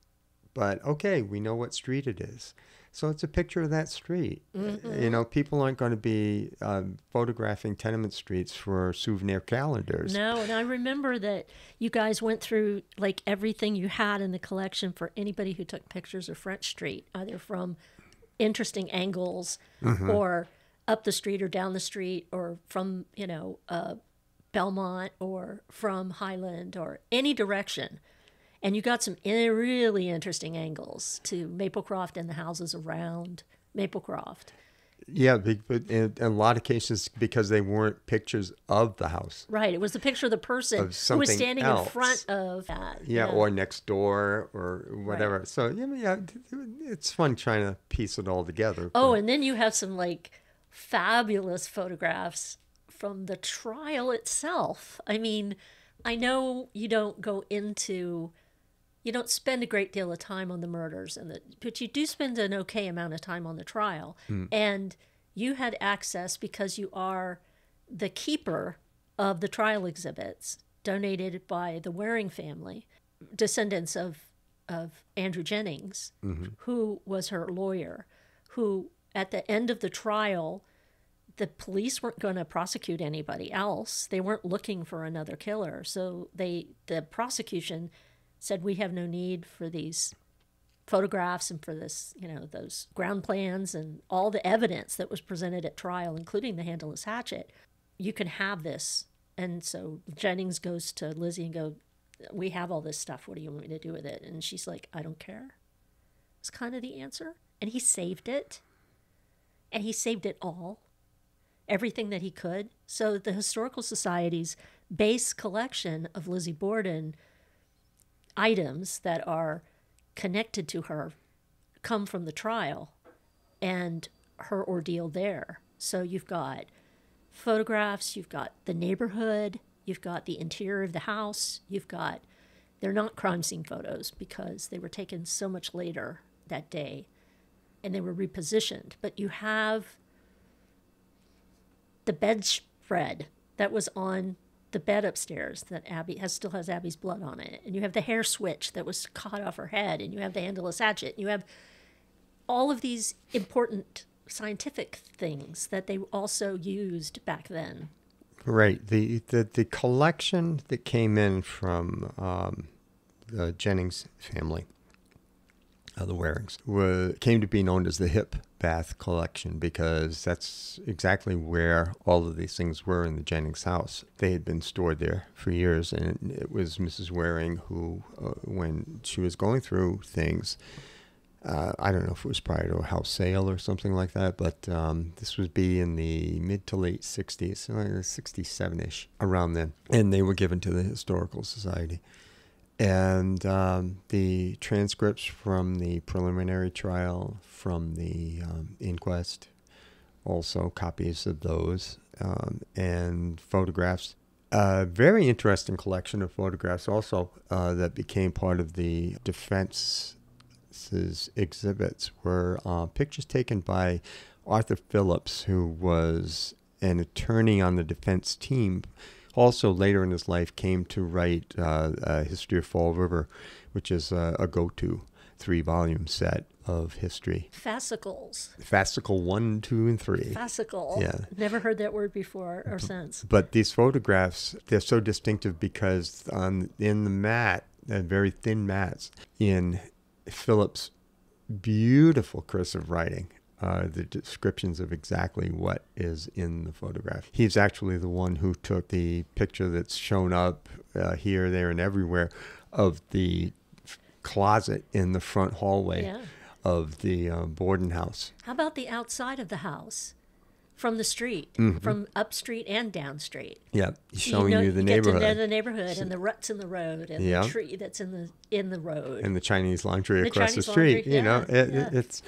S2: but okay, we know what street it is. So it's a picture of that street. You know, people aren't going to be um, photographing tenement streets for souvenir calendars.
S1: No, and I remember that you guys went through like everything you had in the collection for anybody who took pictures of French Street, either from interesting angles or up the street or down the street or from, you know, uh, Belmont or from Highland or any direction. And you got some really interesting angles to Maplecroft and the houses around Maplecroft.
S2: Yeah, but in, in a lot of cases, because they weren't pictures of the house.
S1: Right. It was the picture of the person
S2: Of
S1: who was standing in front of that.
S2: Yeah, or next door or whatever. So, yeah, yeah, it's fun trying to piece it all together.
S1: Oh,
S2: but-
S1: and then you have some like fabulous photographs from the trial itself. I mean, I know you don't go into you don't spend a great deal of time on the murders and the but you do spend an okay amount of time on the trial. Mm. And you had access because you are the keeper of the trial exhibits donated by the Waring family, descendants of of Andrew Jennings, mm-hmm. who was her lawyer, who at the end of the trial, the police weren't going to prosecute anybody else. They weren't looking for another killer. So they the prosecution said we have no need for these photographs and for this, you know, those ground plans and all the evidence that was presented at trial, including the handleless hatchet. You can have this. And so Jennings goes to Lizzie and go, we have all this stuff. What do you want me to do with it? And she's like, I don't care. It's kind of the answer. And he saved it. And he saved it all. Everything that he could. So the Historical Society's base collection of Lizzie Borden items that are connected to her come from the trial and her ordeal there. So you've got photographs, you've got the neighborhood, you've got the interior of the house, you've got they're not crime scene photos because they were taken so much later that day and they were repositioned, but you have the bedspread that was on the bed upstairs that Abby has still has Abby's blood on it, and you have the hair switch that was caught off her head, and you have the handleless hatchet, and you have all of these important scientific things that they also used back then.
S2: Right. The, the the collection that came in from um, the Jennings family, uh, the Warings, wa came to be known as the Hip Bath Collection because that's exactly where all of these things were in the Jennings house. They had been stored there for years, and it was Mrs. Waring who, uh, when she was going through things, uh, I don't know if it was prior to a house sale or something like that, but um, this would be in the mid to late 60s, uh, 67 ish, around then. And they were given to the Historical Society. And um, the transcripts from the preliminary trial, from the um, inquest, also copies of those, um, and photographs. A very interesting collection of photographs also uh, that became part of the defense's exhibits were uh, pictures taken by Arthur Phillips, who was an attorney on the defense team. Also, later in his life, came to write uh, a History of Fall River, which is a, a go to three volume set of history.
S1: Fascicles.
S2: Fascicle one, two, and three.
S1: Fascicle.
S2: Yeah.
S1: Never heard that word before or since.
S2: But these photographs, they're so distinctive because on in the mat, uh, very thin mats, in Phillips' beautiful cursive writing, uh, the descriptions of exactly what is in the photograph. He's actually the one who took the picture that's shown up uh, here, there, and everywhere of the f- closet in the front hallway
S1: Yeah.
S2: of the uh, Borden house.
S1: How about the outside of the house? From the street,
S2: Mm-hmm.
S1: from up street and down street.
S2: Yeah, showing
S1: know-
S2: you the
S1: get to know
S2: neighborhood
S1: the neighborhood and the ruts in the road and
S2: Yeah.
S1: the tree that's in the in the road.
S2: and the Chinese laundry
S1: The
S2: across
S1: Chinese
S2: the street.
S1: laundry,
S2: you know,
S1: yeah, yeah.
S2: it, it's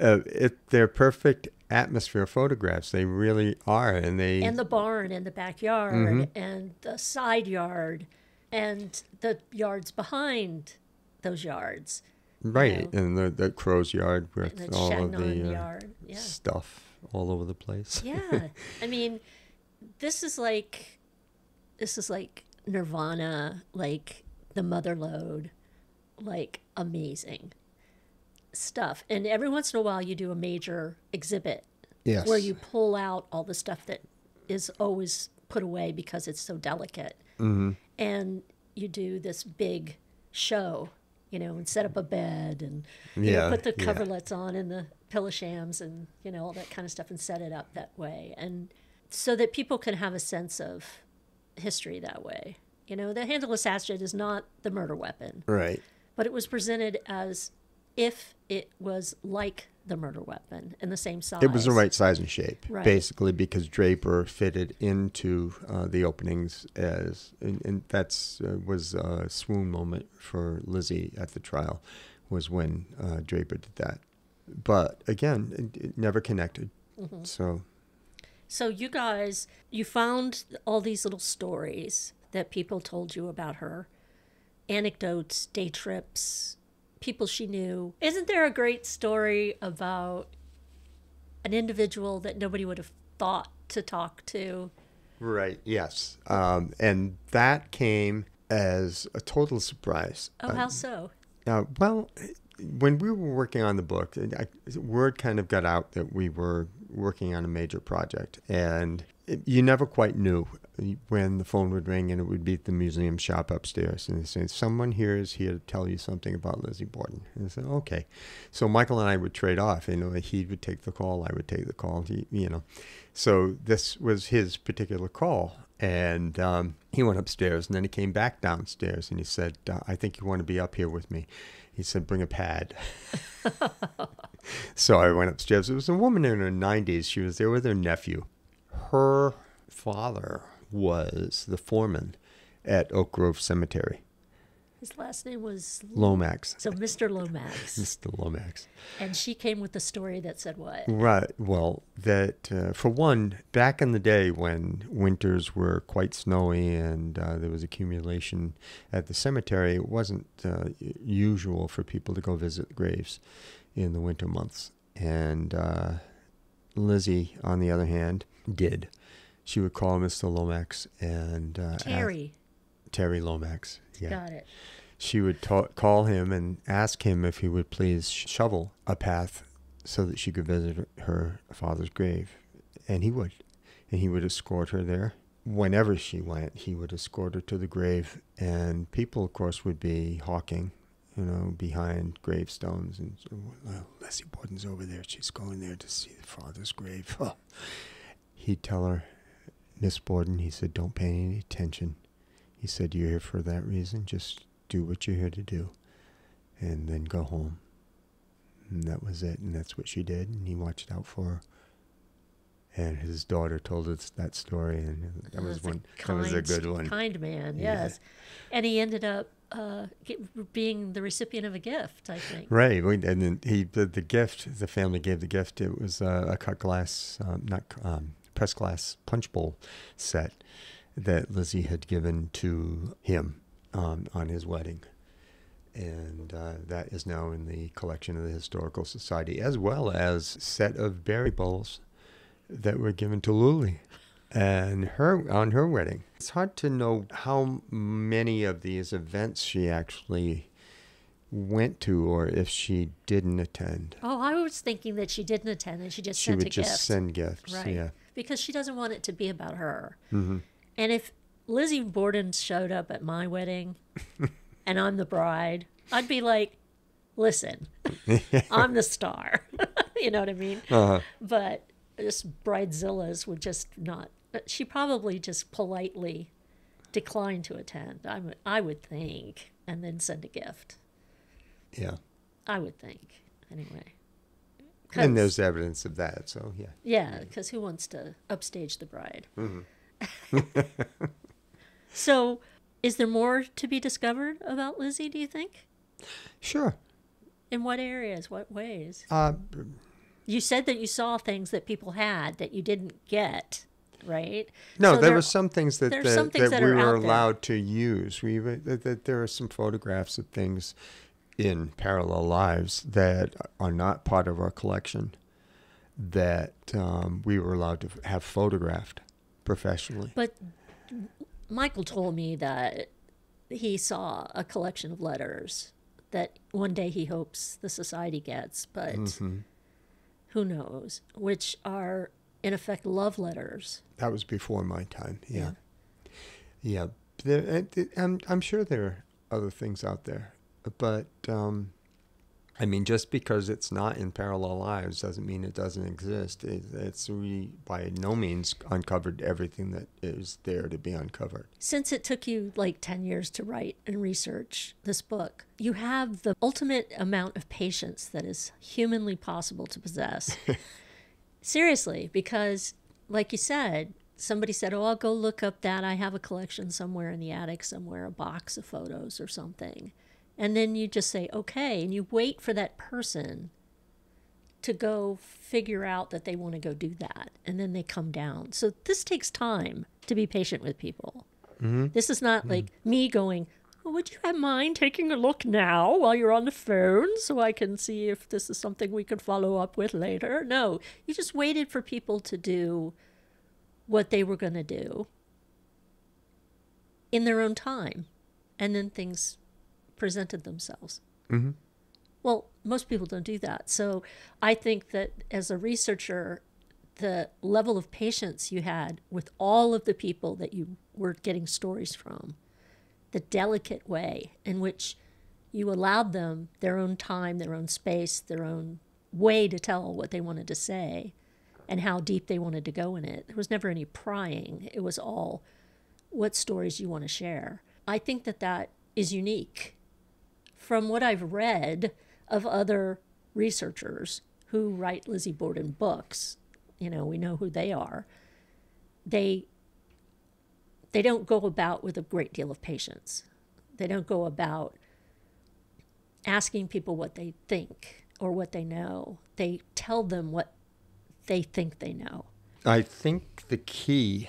S2: uh, it. They're perfect atmosphere photographs. They really are, and they
S1: and the barn and the backyard
S2: Mm-hmm.
S1: and the side yard and the yards behind those yards
S2: right, and the, the crow's yard with
S1: the
S2: all of the uh.
S1: Yeah.
S2: stuff all over the place.
S1: Yeah. I mean, this is like this is like Nirvana, like the mother lode, like amazing stuff. And every once in a while you do a major exhibit
S2: Yes,
S1: where you pull out all the stuff that is always put away because it's so delicate.
S2: Mm-hmm.
S1: And you do this big show, you know, and set up a bed and you
S2: Yeah,
S1: know, put the
S2: yeah.
S1: coverlets on and the pillow shams and, you know, all that kind of stuff and set it up that way. And so that people can have a sense of history that way. You know, the handleless hatchet is not the murder weapon,
S2: right.
S1: but it was presented as if it was like the murder weapon in the same size.
S2: It was the right size and shape,
S1: Right.
S2: basically, because Draper fitted into uh, the openings as, and, and that's uh, was a swoon moment for Lizzie at the trial, was when uh, Draper did that. But again, it, it never connected.
S1: Mm-hmm.
S2: So
S1: So you guys, you found all these little stories that people told you about her, anecdotes, day trips, people she knew. Isn't there a great story about an individual that nobody would have thought to talk to?
S2: right, yes, um, and that came as a total surprise.
S1: Oh, how so?
S2: Uh, well, when we were working on the book, I, word kind of got out that we were working on a major project, and it, you never quite knew when the phone would ring and it would be at the museum shop upstairs, and they say someone here is here to tell you something about Lizzie Borden. And I said, okay. So Michael and I would trade off. You know, he would take the call, I would take the call. He, you know, so this was his particular call. And um, he went upstairs and then he came back downstairs and he said, uh, I think you want to be up here with me. He said, bring a pad. so I went upstairs. It was a woman in her 90s. She was there with her nephew. Her father was the foreman at Oak Grove Cemetery,
S1: His last name was
S2: Lomax.
S1: so Mr. Lomax,
S2: Mr. Lomax.
S1: and she came with the story that said what?
S2: Right. Well, that uh, for one, back in the day when winters were quite snowy and uh, there was accumulation at the cemetery, it wasn't uh, usual for people to go visit graves in the winter months. And uh, Lizzie, on the other hand, did. She would call Mr. Lomax and uh, ask-
S1: Terry.
S2: Terry Lomax. Yeah
S1: Got it.
S2: she would ta- call him and ask him if he would please shovel a path so that she could visit her father's grave. And he would. And he would escort her there. Whenever she went, he would escort her to the grave. And people, of course, would be hawking, you know, behind gravestones. And well, Leslie Borden's over there. She's going there to see the father's grave. He'd tell her, Miss Borden, he said, don't pay any attention. He said, You're here for that reason. Just do what you're here to do. And then go home. And that was it. And that's what she did. And he watched out for her. And his daughter told us that story. And that was one. that was a good one.
S1: Kind man,
S2: Yeah.
S1: yes. And he ended up uh, get, being the recipient of a gift, I think.
S2: Right. we- And then he, the, the gift, the family gave the gift. It was uh, a cut glass, um, not um, press glass punch bowl set. that Lizzie had given to him um, on his wedding. And uh, that is now in the collection of the Historical Society, as well as a set of berry bowls that were given to Luli and her on her wedding. It's hard to know how many of these events she actually went to or if she didn't attend.
S1: Oh, I was thinking that she didn't attend and she just
S2: She
S1: sent
S2: would
S1: a
S2: just
S1: gift.
S2: send gifts.
S1: right.
S2: Yeah.
S1: Because she doesn't want it to be about her.
S2: hmm
S1: And if Lizzie Borden showed up at my wedding and I'm the bride, I'd be like, listen, I'm the star. you know what I mean?
S2: Uh-huh.
S1: But just bridezillas would just not. She probably just politely declined to attend. I would, I would think, and then send a gift.
S2: Yeah.
S1: I would think, anyway.
S2: And there's evidence of that. So, yeah.
S1: yeah, because who wants to upstage the bride?
S2: Mhm.
S1: So, is there more to be discovered about Lizzie? Do you think?
S2: Sure.
S1: In what areas? What ways?
S2: Uh,
S1: You said that you saw things that people had that you didn't get, right?
S2: no,
S1: So
S2: there were some things that, that,
S1: some things
S2: that
S1: that
S2: we were
S1: out there.
S2: allowed to use. We that, that there are some photographs of things in parallel lives that are not part of our collection that um, we were allowed to have photographed professionally.
S1: But Michael told me that he saw a collection of letters that one day he hopes the society gets, but
S2: Mhm.
S1: who knows, which are in effect love letters.
S2: That was before my time. Yeah. Yeah. There, it- I'm, I'm sure there are other things out there. But, um, I mean, just because it's not in parallel lives doesn't mean it doesn't exist. It, it's we by no means uncovered everything that is there to be uncovered.
S1: Since it took you like 10 years to write and research this book, you have the ultimate amount of patience that is humanly possible to possess. Seriously, because like you said, somebody said, Oh, I'll go look up that. I have a collection somewhere in the attic, somewhere, a box of photos or something. And then you just say, Okay. And you wait for that person to go figure out that they want to go do that. And then they come down. So this takes time to be patient with people. Mm-hmm. This is not mm-hmm. like me going, well, would you have mind taking a look now while you're on the phone so I can see if this is something we could follow up with later? No, you just waited for people to do what they were going to do in their own time. And then things presented themselves.
S2: Mhm.
S1: Well, most people don't do that. So I think that as a researcher, the level of patience you had with all of the people that you were getting stories from, the delicate way in which you allowed them their own time, their own space, their own way to tell what they wanted to say, and how deep they wanted to go in it. There was never any prying, it was all what stories you want to share. I think that that is unique from what I've read of other researchers who write Lizzie Borden books, you know, we know who they are. They they don't go about with a great deal of patience. They don't go about asking people what they think or what they know. They tell them what they think they know.
S2: I think the key,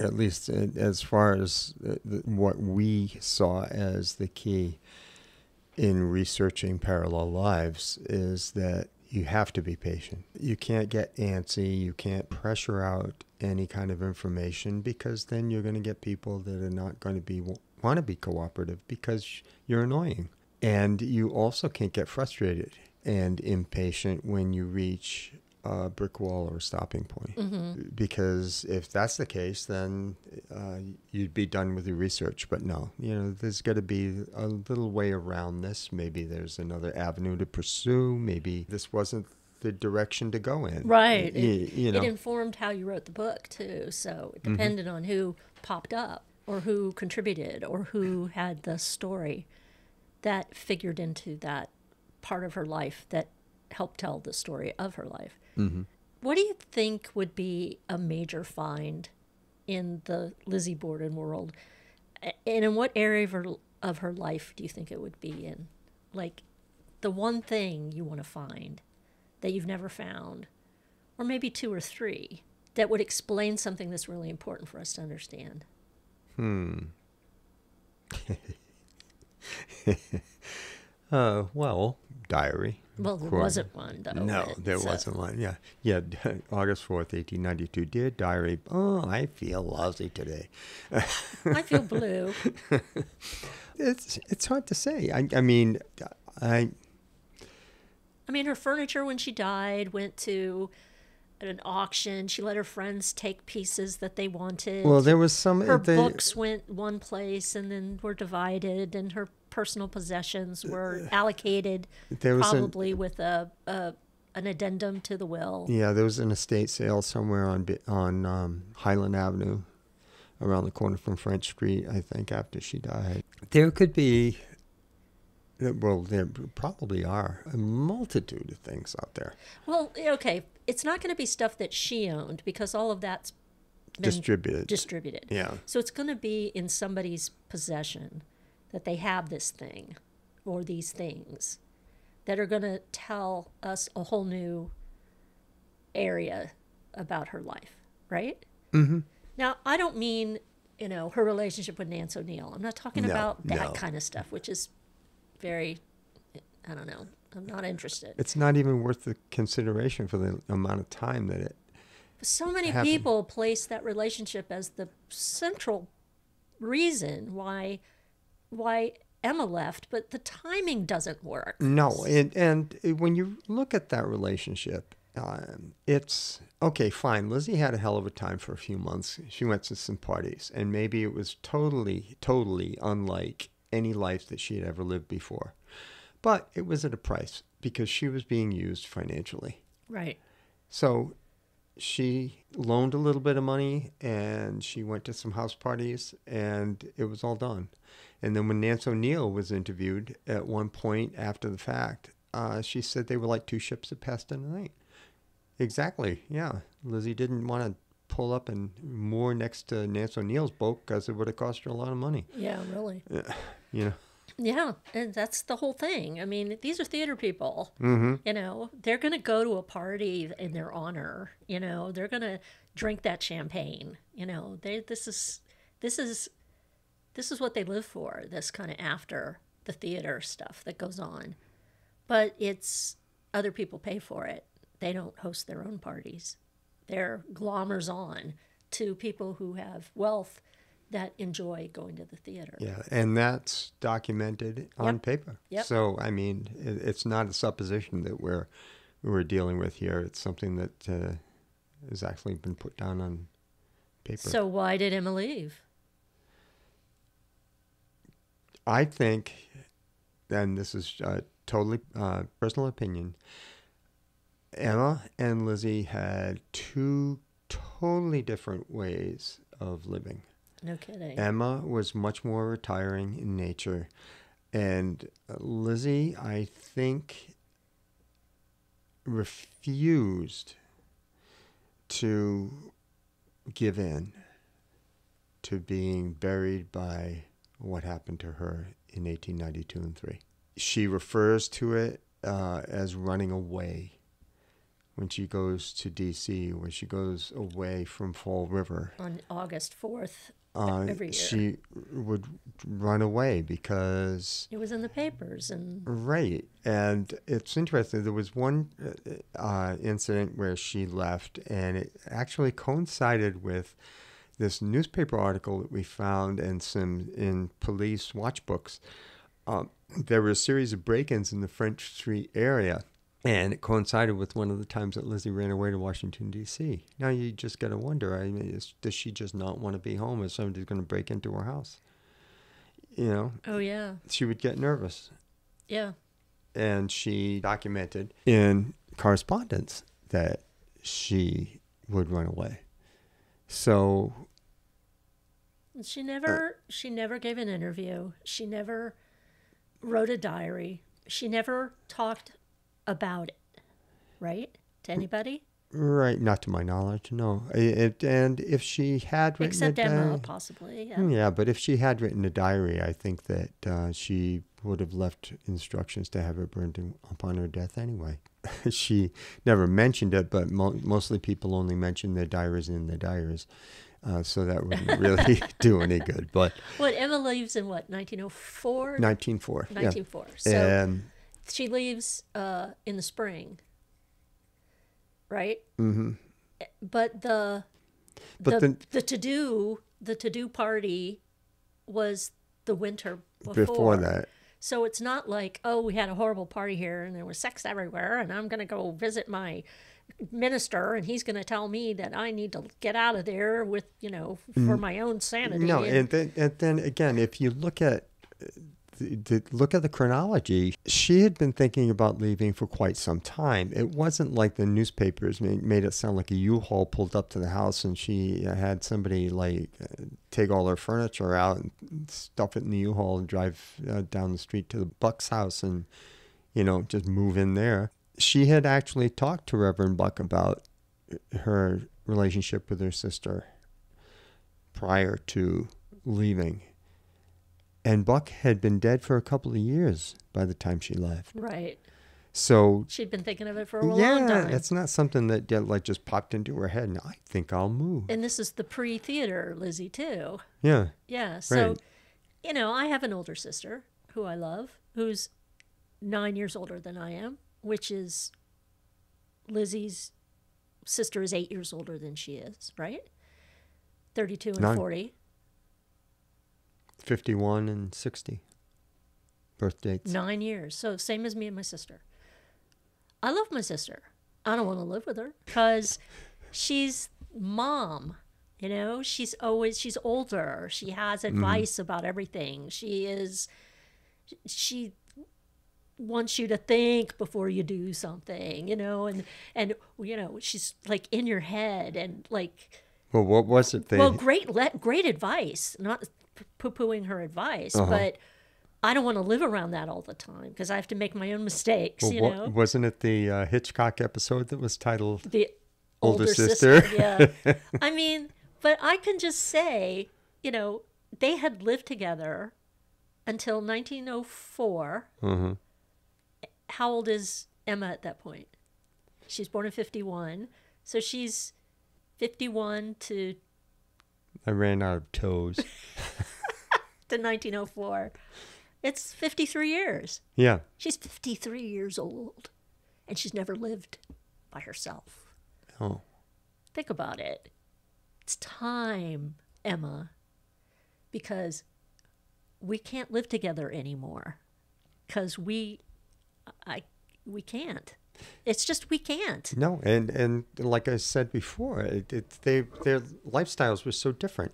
S2: at least uh, as far as uh, what we saw as the key in researching parallel lives, is that you have to be patient. You can't get antsy. You can't pressure out any kind of information because then you're going to get people that are not going to be want to be cooperative because you're annoying. And you also can't get frustrated and impatient when you reach a brick wall or a stopping point. Because if that's the case, then uh, you'd be done with your research. But no, you know, there's got to be a little way around this. Maybe there's another avenue to pursue. Maybe this wasn't the direction to go in.
S1: Right.
S2: Y-
S1: It,
S2: you know.
S1: it informed how you wrote the book too. So it depended on who popped up or who contributed or who had the story that figured into that part of her life that helped tell the story of her life.
S2: hmm
S1: What do you think would be a major find in the Lizzie Borden world? And in what area of her, of her life do you think it would be in? Like the one thing you want to find that you've never found, or maybe two or three that would explain something that's really important for us to understand.
S2: Hmm. uh, well, diary.
S1: Well, there wasn't one though.
S2: No, there
S1: uh,
S2: wasn't one. Yeah, yeah. August fourth, eighteen ninety two. Dear diary. Oh, I feel lousy today.
S1: I feel blue.
S2: It's it's hard to say. I I mean, I
S1: I mean, her furniture when she died went to an auction. She let her friends take pieces that they wanted.
S2: well, there was some.
S1: her
S2: they-
S1: books went one place and then were divided, and her personal possessions were allocated
S2: There was an-
S1: probably with a, a an addendum to the will.
S2: Yeah, there was an estate sale somewhere on on um, Highland Avenue, around the corner from French Street. I think after she died, there could be. uh, Well, there probably are a multitude of things out there
S1: Well, okay, it's not going to be stuff that she owned because all of that's been
S2: distributed.
S1: distributed.
S2: yeah,
S1: So it's going to be in somebody's possession that they have this thing or these things that are going to tell us a whole new area about her life, right?
S2: Mm-hmm.
S1: Now, I don't mean, you know, her relationship with Nance O'Neill. I'm not talking
S2: No,
S1: about that
S2: no.
S1: kind of stuff, which is very, I don't know, I'm not interested.
S2: it's not even worth the consideration for the amount of time that it.
S1: so many
S2: happen.
S1: people place that relationship as the central reason why why Emma left, but the timing doesn't work.
S2: No, and and when you look at that relationship, um, it's okay. Fine, Lizzie had a hell of a time for a few months. She went to some parties, and maybe it was totally, totally unlike any life that she had ever lived before. But it was at a price because she was being used financially.
S1: Right.
S2: So she loaned a little bit of money and she went to some house parties and it was all done. And then when Nance O'Neill was interviewed at one point after the fact, uh, she said they were like two ships that passed in the night. Exactly. Yeah. Lizzie didn't want to pull up and moor next to Nance O'Neill's boat because it would have cost her a lot of money.
S1: Yeah, really.
S2: You know.
S1: Yeah, and that's the whole thing. I mean, these are theater people.
S2: Mm-hmm.
S1: You know, they're going to go to a party in their honor. You know, they're going to drink that champagne. You know, they this is this is this is what they live for. This kind of after the theater stuff that goes on, but it's other people pay for it. They don't host their own parties. They're glommers on to people who have wealth that enjoy going to the theater.
S2: Yeah, and that's documented on
S1: Yep.
S2: paper.
S1: Yep.
S2: So I mean, it, it's not a supposition that we're we're dealing with here. It's something that uh, has actually been put down on paper.
S1: So why did Emma leave?
S2: I think, and this is uh, totally uh, personal opinion. Emma and Lizzie had two totally different ways of living.
S1: No kidding.
S2: Emma was much more retiring in nature. And uh, Lizzie, I think, refused to give in to being buried by what happened to her in 1892 and 3. She refers to it uh, as running away when she goes to D.C., when she goes away from Fall River
S1: on August 4th.
S2: Uh,
S1: every year.
S2: she would run away because
S1: It was in the papers and
S2: right. And it's interesting there was one uh, uh, incident where she left and it actually coincided with this newspaper article that we found and some in police watch books. Um, there were a series of break-ins in the french street area and it coincided with one of the times that Lizzie ran away to Washington D.C. Now you just got to wonder. I mean, is, does she just not want to be home? Is somebody going to break into her house? You know,
S1: oh yeah,
S2: she would get nervous,
S1: yeah.
S2: and she documented in correspondence that she would run away. So
S1: She never uh, she never gave an interview. She never wrote a diary. She never talked about it, right? To anybody
S2: right, not to my knowledge, no. It, and if she had written
S1: except
S2: a
S1: Emma,
S2: diary-
S1: possibly. Yeah.
S2: Mm, Yeah, but if she had written a diary, I think that uh, she would have left instructions to have it burned in, upon her death anyway. she never mentioned it, but mo- mostly people only mention their diaries in their diaries. Uh, so that wouldn't really do any good. But
S1: What Emma leaves in what 1904?
S2: 1904.
S1: 1904.
S2: Yeah.
S1: So
S2: and
S1: she leaves uh, in the spring, right?
S2: hmm
S1: But the
S2: But
S1: the,
S2: then-
S1: the to do the to do party was the winter before.
S2: before that,
S1: So it's not like, oh, we had a horrible party here and there was sex everywhere, and I'm going to go visit my minister, and he's going to tell me that I need to get out of there with, you know, for my own sanity.
S2: No,
S1: and-
S2: and then and then again, if you look at the look at the chronology, she had been thinking about leaving for quite some time. It wasn't like the newspapers made, it sound like a U-Haul pulled up to the house and she had somebody like uh, take all her furniture out and stuff it in the U-Haul and drive uh, down the street to the Buck's house and you know just move in there. She had actually talked to Reverend Buck about her relationship with her sister prior to leaving. And Buck had been dead for a couple of years by the time she left.
S1: Right.
S2: So
S1: she'd been thinking of it for a long yeah, time.
S2: Yeah, it's not something that like just popped into her head. And I think I'll move.
S1: And this is the pre-theater Lizzie too.
S2: Yeah.
S1: Yeah. So,
S2: right.
S1: you know, I have an older sister who I love, who's nine years older than I am, which is Lizzie's sister is eight years older than she is, right? Thirty-two and
S2: nine.
S1: forty.
S2: 51 and 60 birth dates.
S1: Nine years. So same as me and my sister. I love my sister. I don't want to live with her because she's mom. You know, she's always she's older. She has mm-hmm. advice mm. about everything. She is she wants you to think before you do something, you know, and and you know, she's like in your head and like
S2: well, what was it? They...
S1: Well, great, great advice. Not poo pooing her advice,
S2: Uh-huh.
S1: but I don't want to live around that all the time because I have to make my own mistakes.
S2: well,
S1: you
S2: what-
S1: know,
S2: wasn't it the uh, Hitchcock episode that was titled
S1: the
S2: older
S1: older,
S2: sister?
S1: sister. yeah, I mean, but I can just say, you know, they had lived together until 1904.
S2: uh
S1: How old is Emma at that point? She's born in 51, so she's 51 to
S2: I ran out of toes.
S1: to 1904. It's 53 years.
S2: yeah,
S1: She's 53 years old and she's never lived by herself.
S2: oh,
S1: Think about it. It's time, Emma, because we can't live together anymore. Because we, I, we can't. It's just we can't.
S2: no, and and like I said before, it, it they their lifestyles were so different.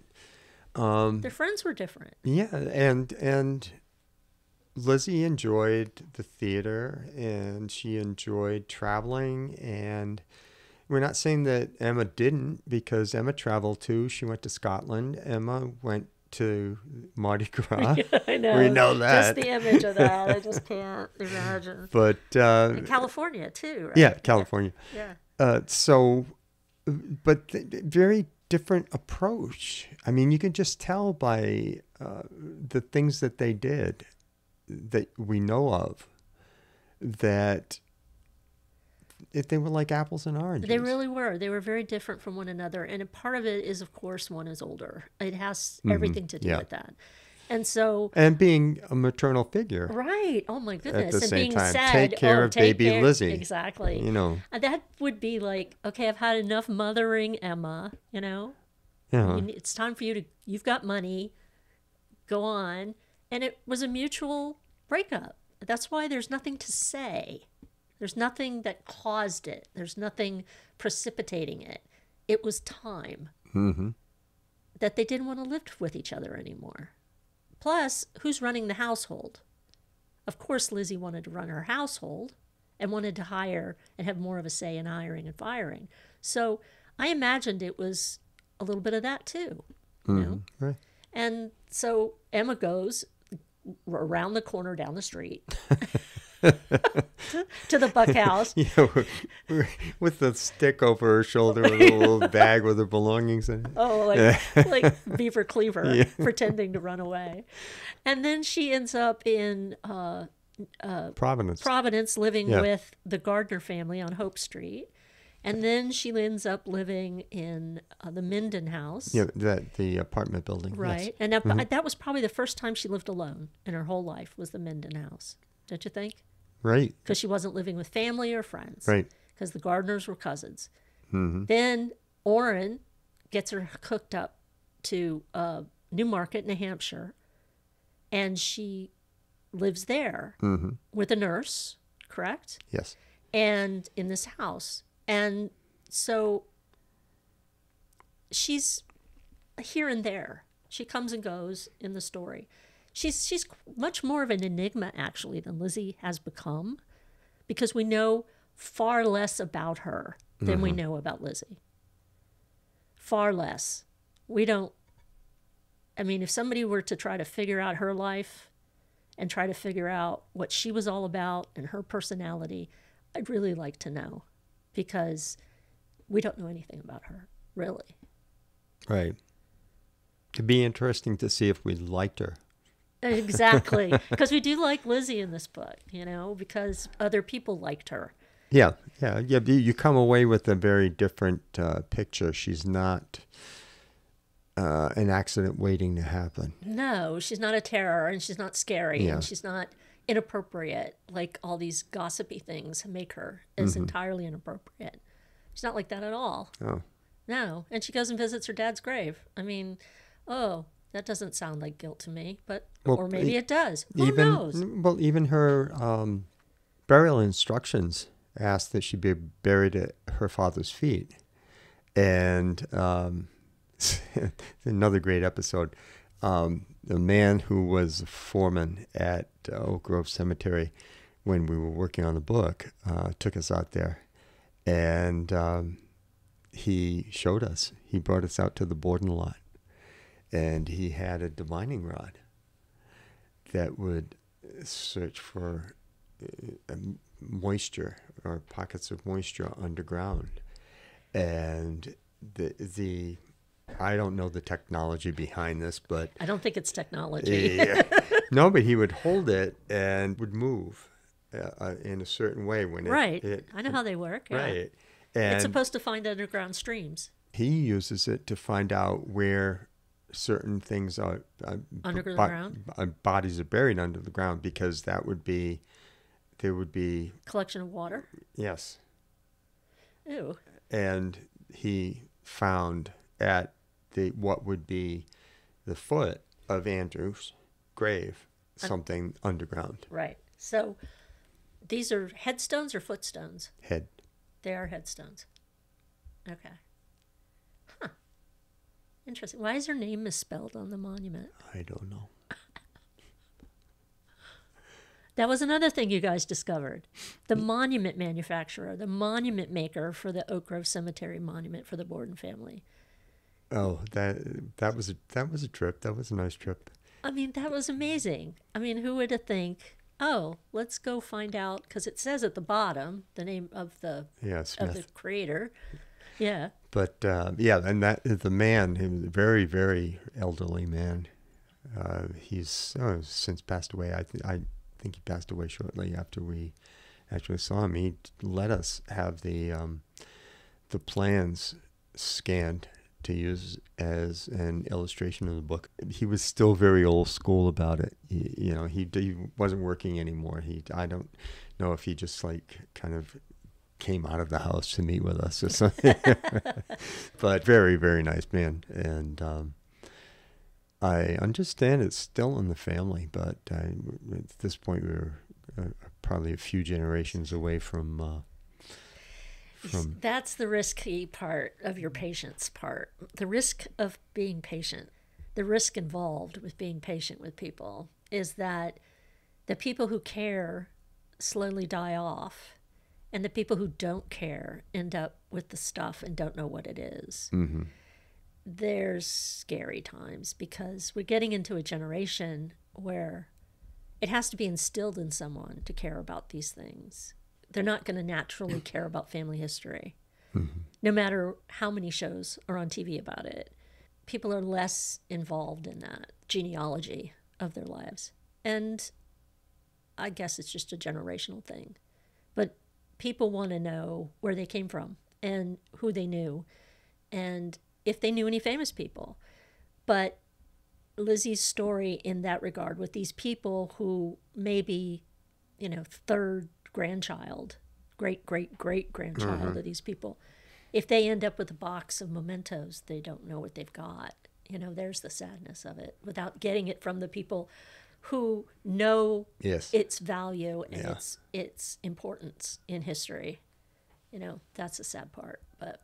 S2: Um,
S1: Their friends were different.
S2: Yeah, and and Lizzie enjoyed the theater and she enjoyed traveling and we're not saying that Emma didn't because Emma traveled too. She went to Scotland. Emma went to Mardi Gras.
S1: I know.
S2: We know that.
S1: Just the image of that. I just can't imagine.
S2: But uh,
S1: California, too, right?
S2: yeah, California.
S1: Yeah.
S2: Uh, so, but very different approach. I mean, you can just tell by uh, the things that they did that we know of that if they were like apples and oranges.
S1: They really were. They were very different from one another. And a part of it is, of course, one is older. It has everything to do
S2: Mm-hmm. Yeah.
S1: with that. And so,
S2: and being a maternal figure,
S1: right. Oh, my goodness.
S2: At the
S1: and
S2: same
S1: being
S2: time,
S1: said,
S2: take care
S1: oh,
S2: of
S1: take
S2: baby
S1: care-
S2: Lizzie.
S1: Exactly.
S2: you know,
S1: that would be like, okay, I've had enough mothering Emma, you know?
S2: yeah,
S1: You It's time for you to, you've got money, go on. And it was a mutual breakup. That's why there's nothing to say. There's nothing that caused it, there's nothing precipitating it. It was time
S2: hmm
S1: that they didn't want to live with each other anymore. Plus, who's running the household? Of course, Lizzie wanted to run her household and wanted to hire and have more of a say in hiring and firing. So I imagined it was a little bit of that too. You know?
S2: right.
S1: And so Emma goes around the corner down the street to the Buck House.
S2: you know, with the stick over her shoulder with a little bag with her belongings in it.
S1: Oh, like, like Beaver Cleaver pretending to run away. And then she ends up in uh,
S2: Providence.
S1: Providence living
S2: Yeah.
S1: with the Gardner family on Hope Street. And then she ends up living in uh, the Minden house.
S2: yeah, that the apartment building. yes.
S1: Right. And that, that was probably the first time she lived alone in her whole life was the Minden house. Don't you think?
S2: Right.
S1: Because she wasn't living with family or friends.
S2: Right.
S1: Because the Gardners were cousins.
S2: Mm-hmm.
S1: Then Orrin gets her hooked up to uh, Newmarket, New Hampshire, and she lives there
S2: Mm-hmm.
S1: with a nurse, correct?
S2: Yes.
S1: and in this house. And so she's here and there. She comes and goes in the story. She's she's much more of an enigma actually than Lizzie has become because we know far less about her than we mm-hmm. know about Lizzie. Far less. We don't I mean if somebody were to try to figure out her life and try to figure out what she was all about and her personality, I'd really like to know because we don't know anything about her, really.
S2: Right. It'd be interesting to see if we liked her.
S1: Exactly. Because we do like Lizzie in this book, you know, because other people liked her.
S2: Yeah, yeah, yeah. You you come away with a very different uh, picture. She's not uh, an accident waiting to happen.
S1: No, she's not a terror and she's not scary
S2: Yeah.
S1: and she's not inappropriate like all these gossipy things make her is entirely inappropriate. She's not like that at all.
S2: Oh,
S1: No. And she goes and visits her dad's grave. I mean, oh, that doesn't sound like guilt to me, but
S2: Well,
S1: or maybe it does. Who
S2: even
S1: knows?
S2: well, even her um, burial instructions asked that she be buried at her father's feet, and um, another great episode. Um, the man who was a foreman at uh, Oak Grove Cemetery when we were working on the book uh, took us out there, and um, he showed us. He brought us out to the Borden lot, and he had a divining rod that would search for uh, moisture or pockets of moisture underground. And the the I don't know the technology behind this, but
S1: I don't think it's technology.
S2: yeah. no, but he would hold it and would move uh, uh, in a certain way when it,
S1: right.
S2: it
S1: I know how they work. yeah.
S2: right. And
S1: It's supposed to find underground streams.
S2: he uses it to find out where certain things are uh,
S1: Under the
S2: bo-
S1: ground?
S2: uh, bodies are buried under the ground because that would be there would be
S1: Collection of water.
S2: yes
S1: Ew.
S2: and he found at the what would be the foot of Andrew's grave something underground
S1: Right. So these are headstones or footstones?
S2: head
S1: They are headstones. Okay. Interesting. Why is her name misspelled on the monument?
S2: I don't know
S1: That was another thing you guys discovered. The mm. monument manufacturer, the monument maker for the Oak Grove Cemetery monument for the Borden family.
S2: oh that that was a that was a trip that was a nice trip
S1: I mean, that was amazing. I mean, who would have think, oh, let's go find out because it says at the bottom the name of the
S2: yeah
S1: of the creator. Yeah.
S2: But uh, yeah, and that the man, a very, very elderly man. Uh, he's oh, since passed away. I th- I think he passed away shortly after we actually saw him. He let us have the um, the plans scanned to use as an illustration of the book. He was still very old school about it. He, you know, he he wasn't working anymore. He I don't know if he just like kind of came out of the house to meet with us or something. but very, very nice man. And um, I understand it's still in the family, but I, at this point, we're uh, probably a few generations away from. Uh, from
S1: That's the risky part of your patience part. The risk of being patient, the risk involved with being patient with people is that the people who care slowly die off, and the people who don't care end up with the stuff and don't know what it is.
S2: mhm.
S1: There's scary times because we're getting into a generation where it has to be instilled in someone to care about these things. They're not going to naturally care about family history, no matter how many shows are on TV about it. People are less involved in that genealogy of their lives. And I guess it's just a generational thing. People want to know where they came from and who they knew and if they knew any famous people. But Lizzie's story in that regard with these people who maybe, you know, third grandchild, great great great grandchild
S2: Mm-hmm.
S1: of these people, if they end up with a box of mementos, they don't know what they've got. You know, there's the sadness of it without getting it from the people who know
S2: Yes.
S1: its value and
S2: Yeah.
S1: its its importance in history. You know, that's the sad part, but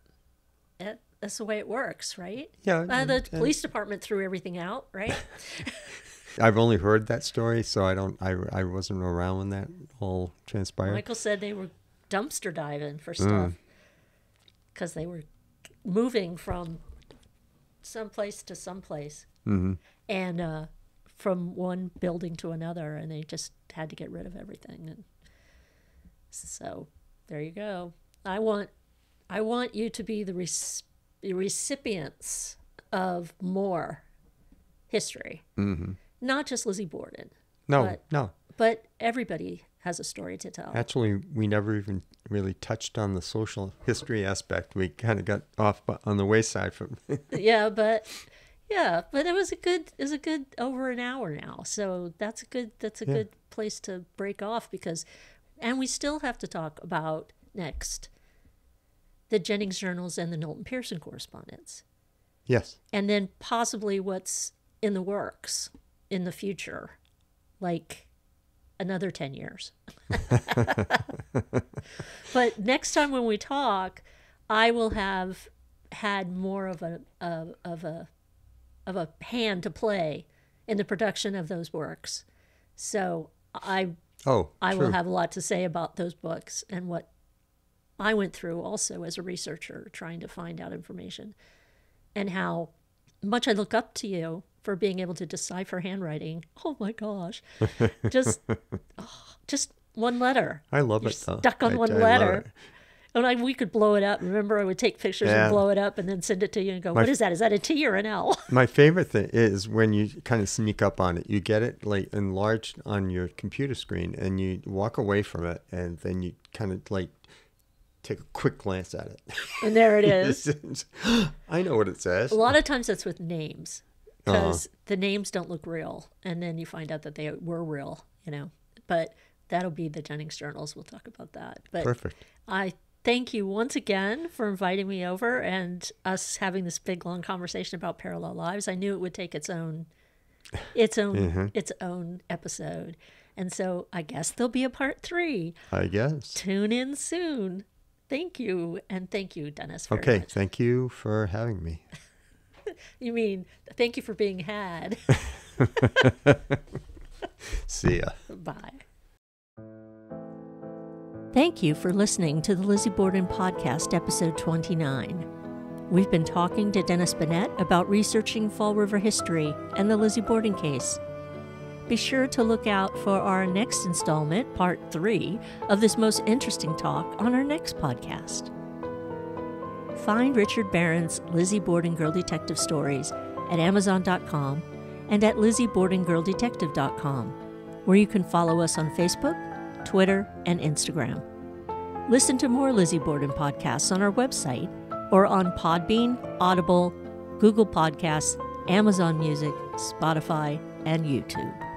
S1: it, that's the way it works, right?
S2: Yeah,
S1: Uh, the
S2: and-
S1: police department threw everything out, right?
S2: I've only heard that story, so I don't. I, I wasn't around when that all transpired.
S1: Michael said they were dumpster diving for
S2: Mm.
S1: stuff because they were moving from someplace to someplace
S2: hmm
S1: and uh, from one building to another, and they just had to get rid of everything. And so there you go. I want, I want you to be the, the recipients of more history,
S2: hmm
S1: not just Lizzie Borden,
S2: No,
S1: But-
S2: no.
S1: but everybody has a story to tell.
S2: Actually, we never even really touched on the social history aspect. We kind of got off on the wayside from.
S1: yeah, but yeah, but it was a good it was a good over an hour now. So that's a good that's a
S2: Yeah.
S1: good place to break off because and we still have to talk about next the Jennings journals and the Knowlton Pearson correspondence.
S2: yes.
S1: And then possibly what's in the works in the future, like another 10 years. but next time when we talk, I will have had more of a, of, of a of a hand to play in the production of those works. So I
S2: Oh,
S1: I
S2: true.
S1: will have a lot to say about those books and what I went through also as a researcher trying to find out information and how much I look up to you for being able to decipher handwriting. Oh my gosh. Just oh, just one letter.
S2: I love
S1: You're
S2: it though.
S1: stuck on
S2: I-
S1: one
S2: I
S1: letter. And I, we could blow it up. Remember, I would take pictures
S2: Yeah.
S1: and blow it up and then send it to you and go,
S2: My
S1: "What is that? Is that a T or an L?"
S2: My favorite thing is when you kind of sneak up on it. You get it like enlarged on your computer screen, and you walk away from it, and then you kind of like take a quick glance at it.
S1: And there it is.
S2: I know what it says.
S1: A lot of times that's with names
S2: Uh-huh.
S1: because the names don't look real, and then you find out that they were real, you know. But that'll be the Jennings journals. We'll talk about that. But
S2: Perfect.
S1: I thank you once again for inviting me over and us having this big long conversation about parallel lives. I knew it would take its own its own
S2: Mm-hmm.
S1: its own episode. And so I guess there'll be a part 3.
S2: I guess.
S1: Tune in soon. Thank you and thank you Dennis
S2: Okay.
S1: much.
S2: Thank you for having me.
S1: You mean thank you for being had.
S2: See ya.
S1: Bye. Thank you for listening to the Lizzie Borden Podcast, episode 29. We've been talking to Dennis Binette about researching Fall River history and the Lizzie Borden case. Be sure to look out for our next installment, part three, of this most interesting talk on our next podcast. Find Richard Behrens' Lizzie Borden Girl Detective stories at Amazon.com and at LizzieBordenGirlDetective.com, where you can follow us on Facebook, Twitter, and Instagram. Listen to more Lizzie Borden podcasts on our website or on Podbean, Audible, Google Podcasts, Amazon Music, Spotify, and YouTube.